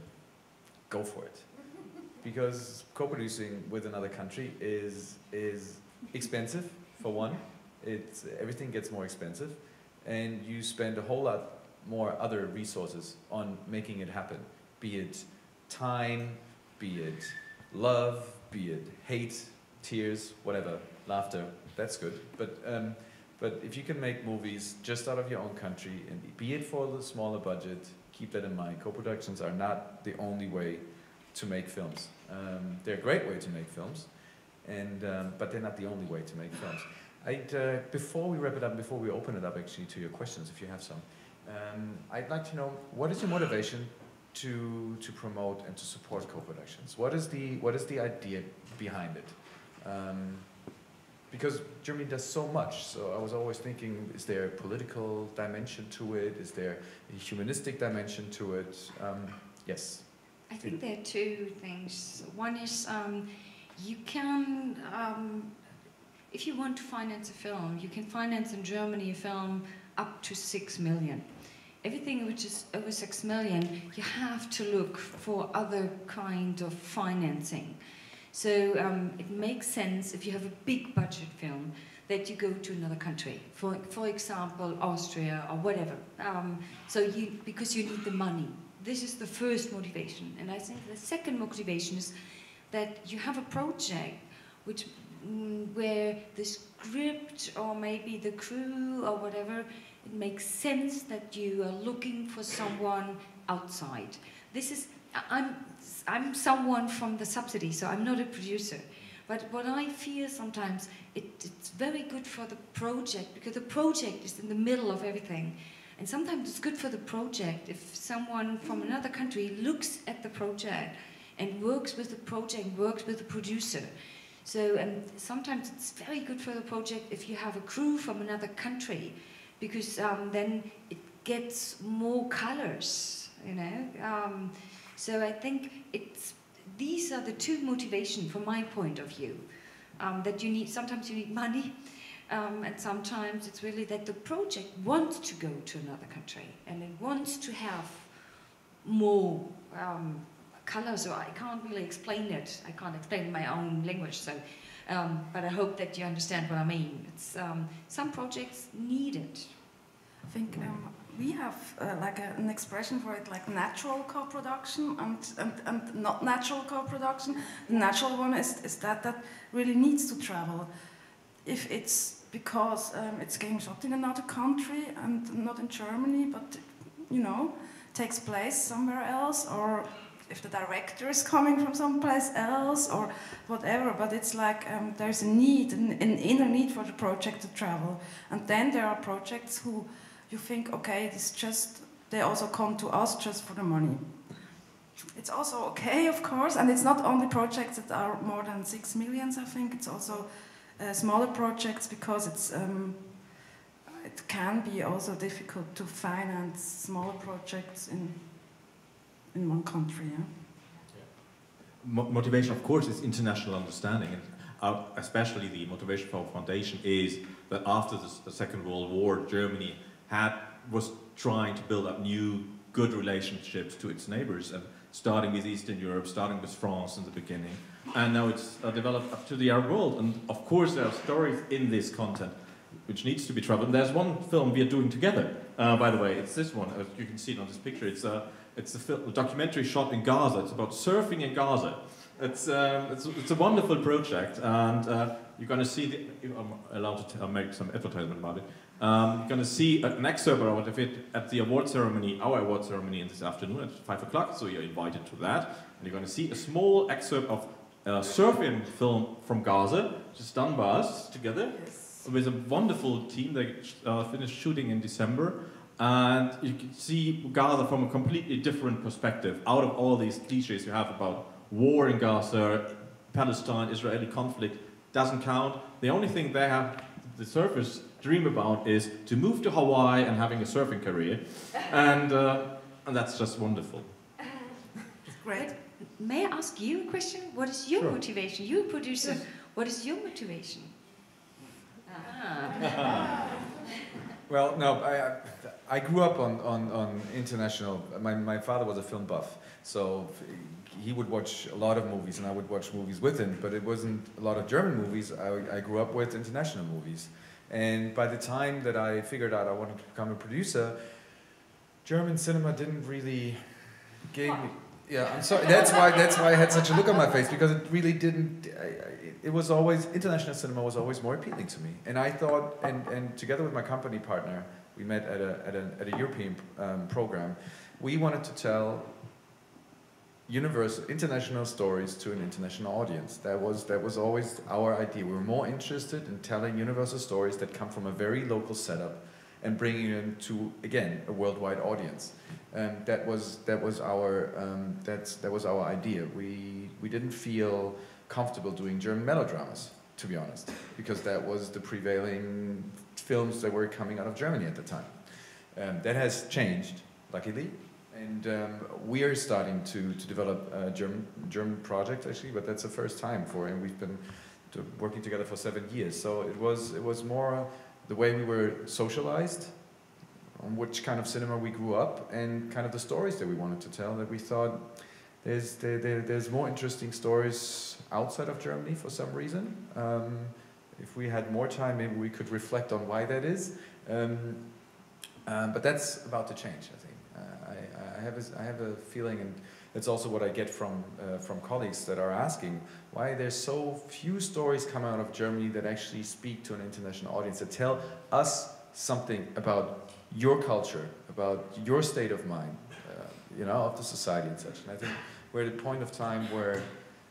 go for it. Because co-producing with another country is, is expensive, for one. It's, everything gets more expensive and you spend a whole lot more other resources on making it happen be it time be it love be it hate tears whatever laughter. That's good. But um, but if you can make movies just out of your own country and be it for the smaller budget keep that in mind. Co-productions are not the only way to make films. Um, they're a great way to make films and um, but they're not the only way to make films. I'd, uh, before we wrap it up, before we open it up actually to your questions, if you have some, um, I'd like to know what is your motivation to to promote and to support co-productions? What is the what is the idea behind it? Because Germany does so much, so I was always thinking: is there a political dimension to it? Is there a humanistic dimension to it? Um, yes. I think there are two things. One is um, you can, um, if you want to finance a film, you can finance in Germany a film up to six million. Everything which is over six million, you have to look for other kind of financing. So um, it makes sense if you have a big budget film that you go to another country, for, for example, Austria or whatever. Um, so you, because you need the money. This is the first motivation. And I think the second motivation is that you have a project which, mm, where the script or maybe the crew or whatever, it makes sense that you are looking for someone outside. This is, I'm, I'm someone from the subsidy, so I'm not a producer. But what I fear sometimes, it, it's very good for the project because the project is in the middle of everything. And sometimes it's good for the project if someone from another country looks at the project and works with the project, works with the producer. So um, sometimes it's very good for the project if you have a crew from another country, because um, then it gets more colors, you know. Um, so I think it's these are the two motivations from my point of view. Um, that you need sometimes you need money, um, and sometimes it's really that the project wants to go to another country and it wants to have more um, color. So I can't really explain it. I can't explain my own language. So, um, but I hope that you understand what I mean. It's um, some projects need it. I think um, we have uh, like a, an expression for it, like natural co-production and, and, and not natural co-production. The natural one is, is that that really needs to travel. If it's because um, it's getting shot in another country and not in Germany, but you know, takes place somewhere else, or if the director is coming from someplace else, or whatever. But it's like um, there's a need, an, an inner need for the project to travel. And then there are projects who you think, okay, it's just, they also come to us just for the money. It's also okay, of course, and it's not only projects that are more than six millions, I think, it's also uh, smaller projects because it's, um, it can be also difficult to finance smaller projects in, in one country. Yeah? Motivation, of course, is international understanding, and uh, especially the motivation for our foundation is that after the, the Second World War, Germany had was trying to build up new good relationships to its neighbors, and starting with Eastern Europe, starting with France in the beginning, and now it's uh, developed up to the Arab world. And of course, there are stories in this content which needs to be traveled. And there's one film we are doing together, uh, by the way. It's this one. As you can see it on this picture. It's a it's a, a documentary shot in Gaza. It's about surfing in Gaza. It's, um, it's, it's a wonderful project, and uh, you're going to see, the, I'm allowed to uh, make some advertisement about it, um, you're going to see an excerpt of it at the award ceremony, our award ceremony in this afternoon at 5 o'clock, so you're invited to that. And you're going to see a small excerpt of a surfing film from Gaza, is done by us together. with a wonderful team. They uh, finished shooting in December, and you can see Gaza from a completely different perspective. Out of all these cliches you have about war in Gaza, Palestine, Israeli conflict, doesn't count. The only thing they have, the surfers dream about, is to move to Hawaii and having a surfing career, and uh, and that's just wonderful. Great. May I ask you a question? What is your Sure. motivation? You a producer. What is your motivation? Ah. Well, no, I, I, I grew up on, on, on international. My, my father was a film buff, so he would watch a lot of movies, and I would watch movies with him. But it wasn't a lot of German movies. I, I grew up with international movies, and by the time that I figured out I wanted to become a producer, German cinema didn't really give me. Yeah, I'm sorry. That's why. That's why I had such a look on my face because it really didn't. I, I, it was always international cinema was always more appealing to me, and I thought, and, and together with my company partner, we met at a at a, at a European um, program. We wanted to tell universal international stories to an international audience. That was that was always our idea. We were more interested in telling universal stories that come from a very local setup and bringing them to again a worldwide audience. And that was that was our um, that's that was our idea. We we didn't feel comfortable doing German melodramas, to be honest, because that was the prevailing films that were coming out of Germany at the time. Um, that has changed, luckily, and um, we are starting to, to develop a German German project actually, but that's the first time for, him. we've been to, working together for seven years. So it was it was more the way we were socialized, on which kind of cinema we grew up, and kind of the stories that we wanted to tell. That we thought there's there, there, there's more interesting stories outside of Germany for some reason. Um, if we had more time, maybe we could reflect on why that is. Um, um, but that's about to change, I think. Uh, have a, I have a feeling, and it's also what I get from, uh, from colleagues that are asking why there's so few stories come out of Germany that actually speak to an international audience, that tell us something about your culture, about your state of mind, uh, you know, of the society and such. And I think we're at a point of time where,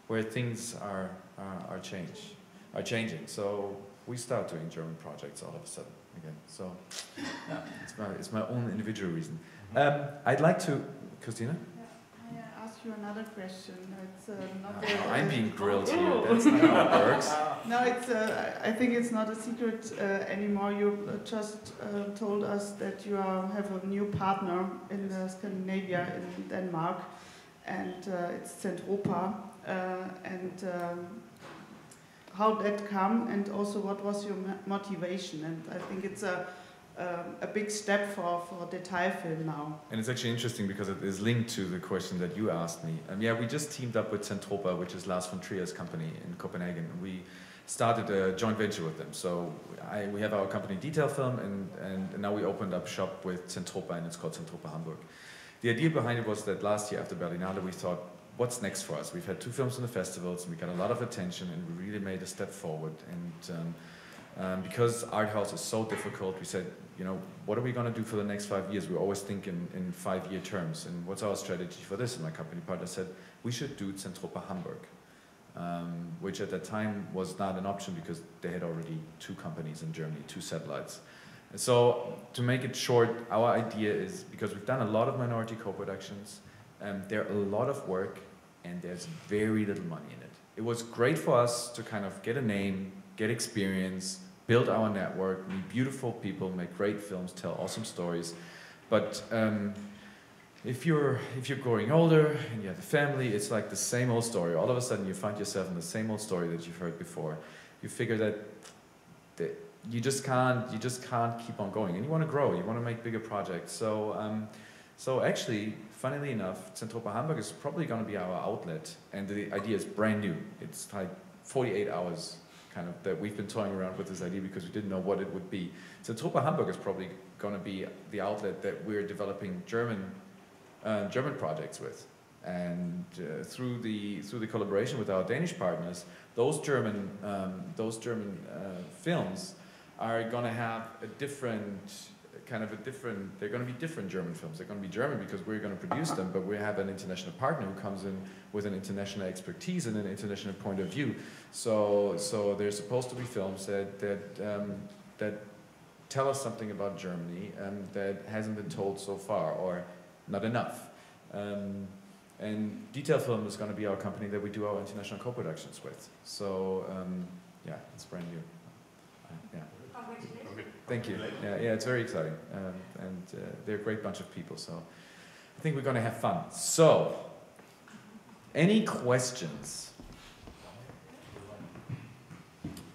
where things are, are, are, change, are changing. So we start doing German projects all of a sudden again. So yeah, it's my, it's my own individual reason. Um, I'd like to, Christina? May I ask you another question? It's uh, not. Oh, a- I'm being grilled here. That's not how it works. No, it's. Uh, I think it's not a secret uh, anymore. You uh, just uh, told us that you are, have a new partner in uh, Scandinavia, in Denmark, and uh, it's Zentropa. Uh, and um, how that come, and also what was your motivation? And I think it's a a big step for for Detailfilm now. And it's actually interesting because it is linked to the question that you asked me. Um, yeah, we just teamed up with Zentropa, which is Lars von Trier's company in Copenhagen. We started a joint venture with them. So I, we have our company Detail Film, and, and, and now we opened up shop with Zentropa, and it's called Zentropa Hamburg. The idea behind it was that last year after Berlinale, we thought, what's next for us? We've had two films in the festivals, and we got a lot of attention, and we really made a step forward. And um, um, because art house is so difficult, we said, you know, what are we going to do for the next five years? We always think in, in five-year terms. And what's our strategy for this? And my company partner said, we should do Zentropa Hamburg, um, which at that time was not an option because they had already two companies in Germany, two satellites. And so to make it short, our idea is, because we've done a lot of minority co-productions, um, they're a lot of work, and there's very little money in it. It was great for us to kind of get a name, get experience, build our network, meet beautiful people, make great films, tell awesome stories. But um, if you're if you're growing older and you have a family, it's like the same old story. All of a sudden, you find yourself in the same old story that you've heard before. You figure that, that you just can't you just can't keep on going, and you want to grow. You want to make bigger projects. So. Um, so actually, funnily enough, Zentropa Hamburg is probably going to be our outlet, and the idea is brand new. It's like 48 hours kind of that we've been toying around with this idea because we didn't know what it would be. Zentropa Hamburg is probably going to be the outlet that we're developing German uh, German projects with, and uh, through the through the collaboration with our Danish partners, those German um, those German uh, films are going to have a different kind of a different. They're going to be different German films. They're going to be German because we're going to produce them, but we have an international partner who comes in with an international expertise and an international point of view. So, so they're supposed to be films that that um, that tell us something about Germany um, that hasn't been told so far, or not enough. Um, and Detail Film is going to be our company that we do our international co-productions with. So um, yeah, it's brand new. Uh, yeah. Thank you. Yeah, yeah, it's very exciting, um, and uh, they're a great bunch of people. So I think we're going to have fun. So, any questions?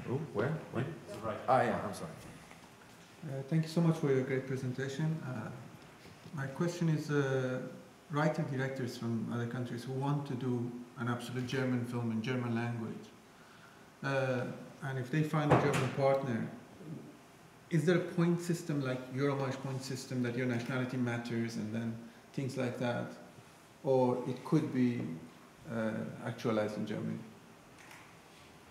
Oh, where? Where? Ah, yeah. I'm sorry. Uh, thank you so much for your great presentation. Uh, my question is, uh, writer directors from other countries who want to do an absolute German film in German language, uh, and if they find a German partner, is there a point system like Eurimage point system that your nationality matters and then things like that, or it could be uh, actualized in Germany?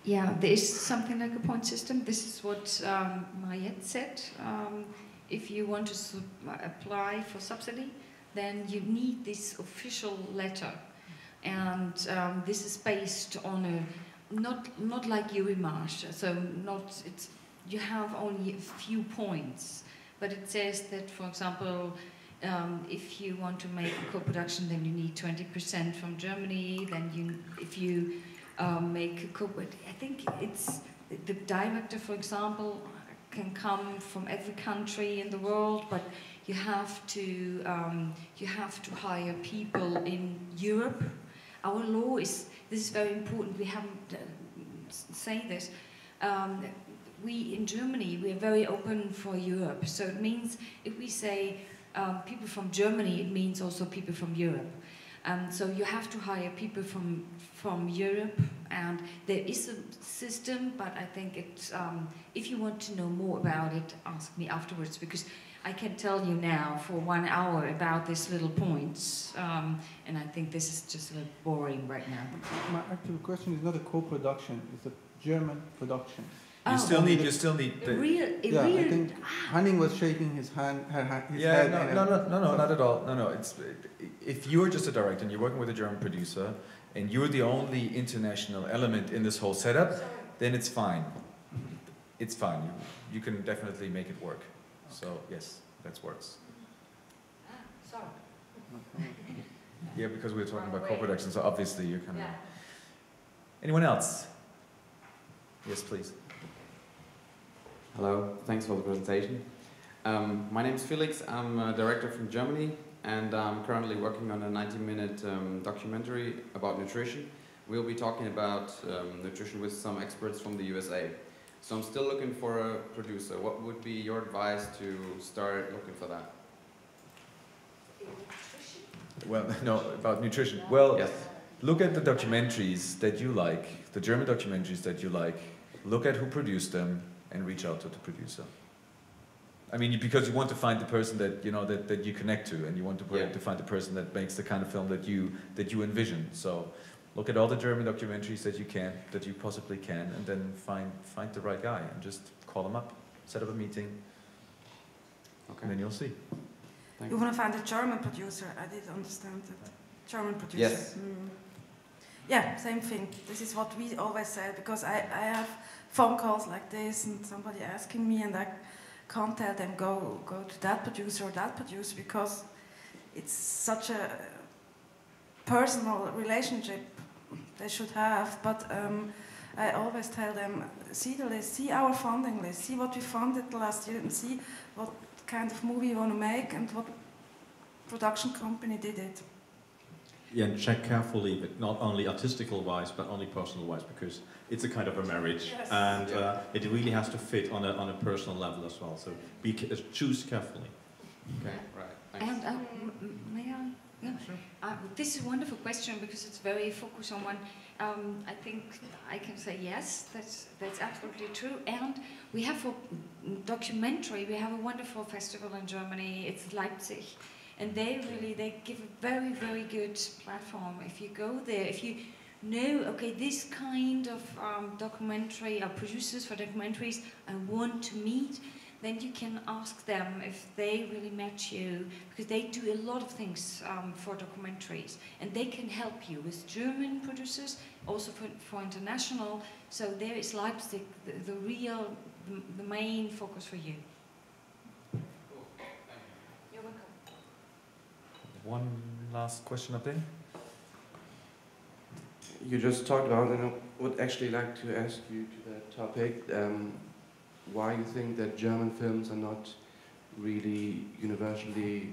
Yeah, there is something like a point system. This is what um, Mariette said. Um, if you want to apply for subsidy, then you need this official letter, and um, this is based on a not not like Eurimage. So not it's you have only a few points, but it says that, for example. Um, if you want to make a co-production, then you need 20% from Germany. Then you, if you um, make a co I think it's the director, for example, can come from every country in the world, but you have to um, you have to hire people in Europe. Our law is this is very important. We haven't uh, say this. Um, we in Germany we are very open for Europe, so it means if we say um, people from Germany, it means also people from Europe. And so you have to hire people from from Europe, and there is a system, but I think it. Um, if you want to know more about it, ask me afterwards because I can tell you now for one hour about these little points, um, and I think this is just a little boring right now. My actual question is not a co-production; it's a German production. You Oh. still need. You still need. A The, real, a Yeah, I real. think Henning was shaking his hand, her hand, his yeah, head. no, in no, no, no, no, not at all. No, no. It's if you're just a director and you're working with a German producer and you're the only international element in this whole setup, then it's fine. It's fine. You, you can definitely make it work. So yes, that works. Sorry. Yeah, because we were talking about co-production, so obviously you can. Yeah. Anyone else? Yes, please. Hello, thanks for the presentation. Um, my name is Felix, I'm a director from Germany and I'm currently working on a 90 minute um, documentary about nutrition. We'll be talking about um, nutrition with some experts from the USA. So I'm still looking for a producer. What would be your advice to start looking for that? Well, no, about nutrition. Well, Yes. look at the documentaries that you like, the German documentaries that you like. Look at who produced them and reach out to the producer. I mean, because you want to find the person that you know that, that you connect to, and you want to, put- Yeah. to find the person that makes the kind of film that you that you envision. So, look at all the German documentaries that you can, that you possibly can, and then find find the right guy and just call him up, set up a meeting, okay. and Okay. then you'll see. Thanks. You want to find a German producer. I did understand that. German producer. Yes. Mm. Yeah, same thing. This is what we always say because I, I have phone calls like this and somebody asking me and I can't tell them go go to that producer or that producer because it's such a personal relationship they should have. But um, I always tell them see the list, see our funding list, see what we funded last year and see what kind of movie you want to make and what production company did it. Yeah, and check carefully, but not only artistical wise, but only personal wise, because it's a kind of a marriage, Yes. and uh, it really has to fit on a, on a personal level as well. So be ca- uh, choose carefully. Okay, right. Thanks. And um, m- m- may I? Yeah. Uh, this is a wonderful question because it's very focused on one. Um, I think I can say yes. That's that's absolutely true. And we have a documentary. We have a wonderful festival in Germany. It's Leipzig, and they really they give a very very good platform. If you go there, if you know, okay, this kind of um, documentary or producers for documentaries I want to meet, then you can ask them if they really match you, because they do a lot of things um, for documentaries, and they can help you with German producers, also for, for international. So there is Leipzig, the, the real, the, the main focus for you. You're welcome. One last question up there. You just talked about, and I would actually like to ask you to that topic, um, why you think that German films are not really universally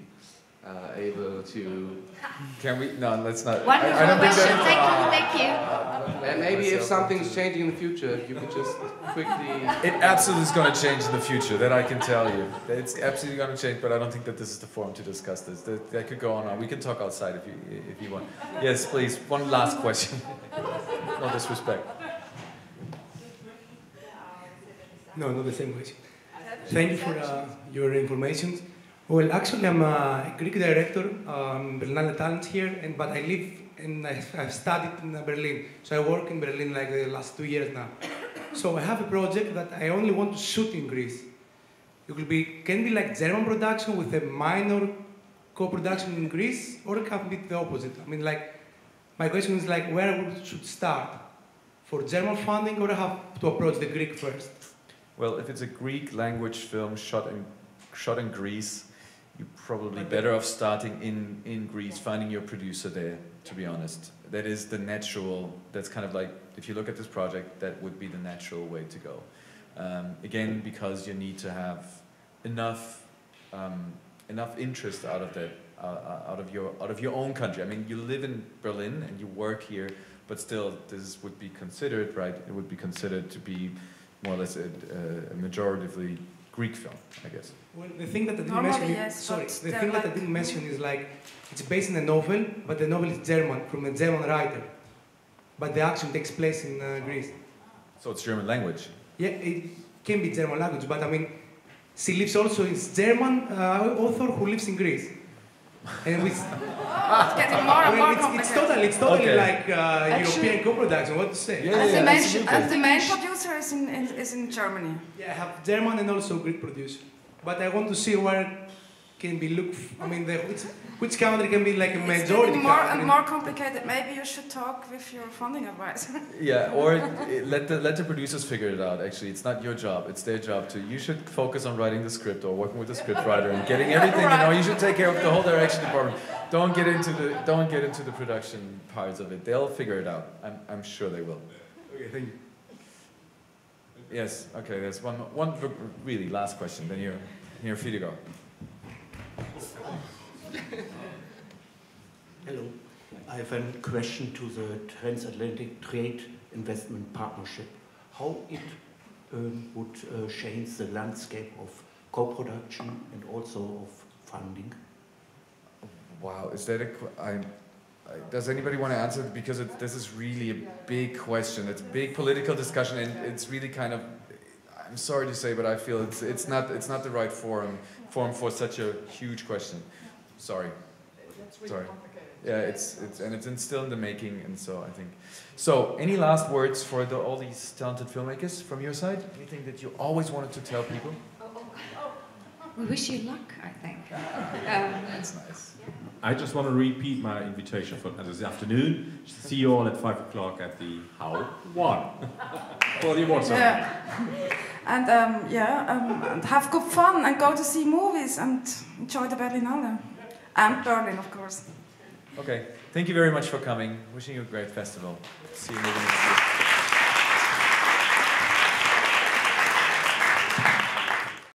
uh, able to. Can we? No, let's not. Wonderful I, I don't think question. that- Thank you. Thank you. And maybe if something's changing in the future, if you could just quickly. It absolutely is going to change in the future. That I can tell you. It's absolutely going to change. But I don't think that this is the forum to discuss this. That, that could go on. We can talk outside if you if you want. Yes, please. One last question. No disrespect. No, not the same question. Thank you for uh, your information. Well, actually, I'm a Greek director, um, Berlinale Talents here, and but I live and I've I've studied in uh, Berlin. So I work in Berlin like the last two years now. So I have a project that I only want to shoot in Greece. It will be can be like German production with a minor co-production in Greece, or it can be the opposite. I mean, like my question is like where we should start for German funding, or have to approach the Greek first. Well, if it's a Greek language film shot in shot in Greece, you're probably better off starting in in Greece, finding your producer there. To be honest, that is the natural. That's kind of like if you look at this project, that would be the natural way to go. Um, again, because you need to have enough um, enough interest out of that uh, uh, out of your out of your own country. I mean, you live in Berlin and you work here, but still, this would be considered right. It would be considered to be more or less a, a majoritively Greek film, I guess. Well, the thing that I didn't Normally, mention, yes, sorry, the they're thing that I like- didn't mention is like it's based in a novel, but the novel is German from a German writer, but the action takes place in uh, Greece. So it's German language. Yeah, it can be German language, but I mean, she lives also is German uh, author who lives in Greece, and with It's getting more and more it's, it's totally it's totally Okay. like uh, Actually- European co-production. What to say? Yeah, and, yeah, the main, absolutely. and the main producer is in, in, is in Germany. Yeah, I have German and also Greek producer, but I want to see where can be look. I mean, the, which which country can be like a It's majority getting more country. and more complicated. Maybe you should talk with your funding advisor. Yeah, or let the let the producers figure it out. Actually, it's not your job; it's their job too. You should focus on writing the script or working with the script writer and getting everything. You know, you should take care of the whole direction department. Don't get into the don't get into the production parts of it. They'll figure it out. I'm I'm sure they will. Okay, thank you. Yes. Okay. There's one one really last question. Then you're you're free to go. Hello. I have a question to the Transatlantic Trade Investment Partnership. How it um, would uh, change the landscape of co-production and also of funding? Wow, is that a? I, I, does anybody want to answer? Because it, this is really a big question. It's a big political discussion, and it's really kind of. I'm sorry to say, but I feel it's it's not it's not the right forum forum for such a huge question. Sorry. Really Sorry. complicated. Yeah, it's it's and it's in, still in the making, and so I think. So, any last words for the, all these talented filmmakers from your side? Anything that you always wanted to tell people? We wish you luck, I think. Um, That's nice. I just want to repeat my invitation for this afternoon. See you all at 5 o'clock at the HAU 1 for the awards. ceremony. Yeah. And um, yeah, um, and have good fun and go to see movies and enjoy the Berlinale. And Berlin, of course. Okay. Thank you very much for coming. Wishing you a great festival. See you next year.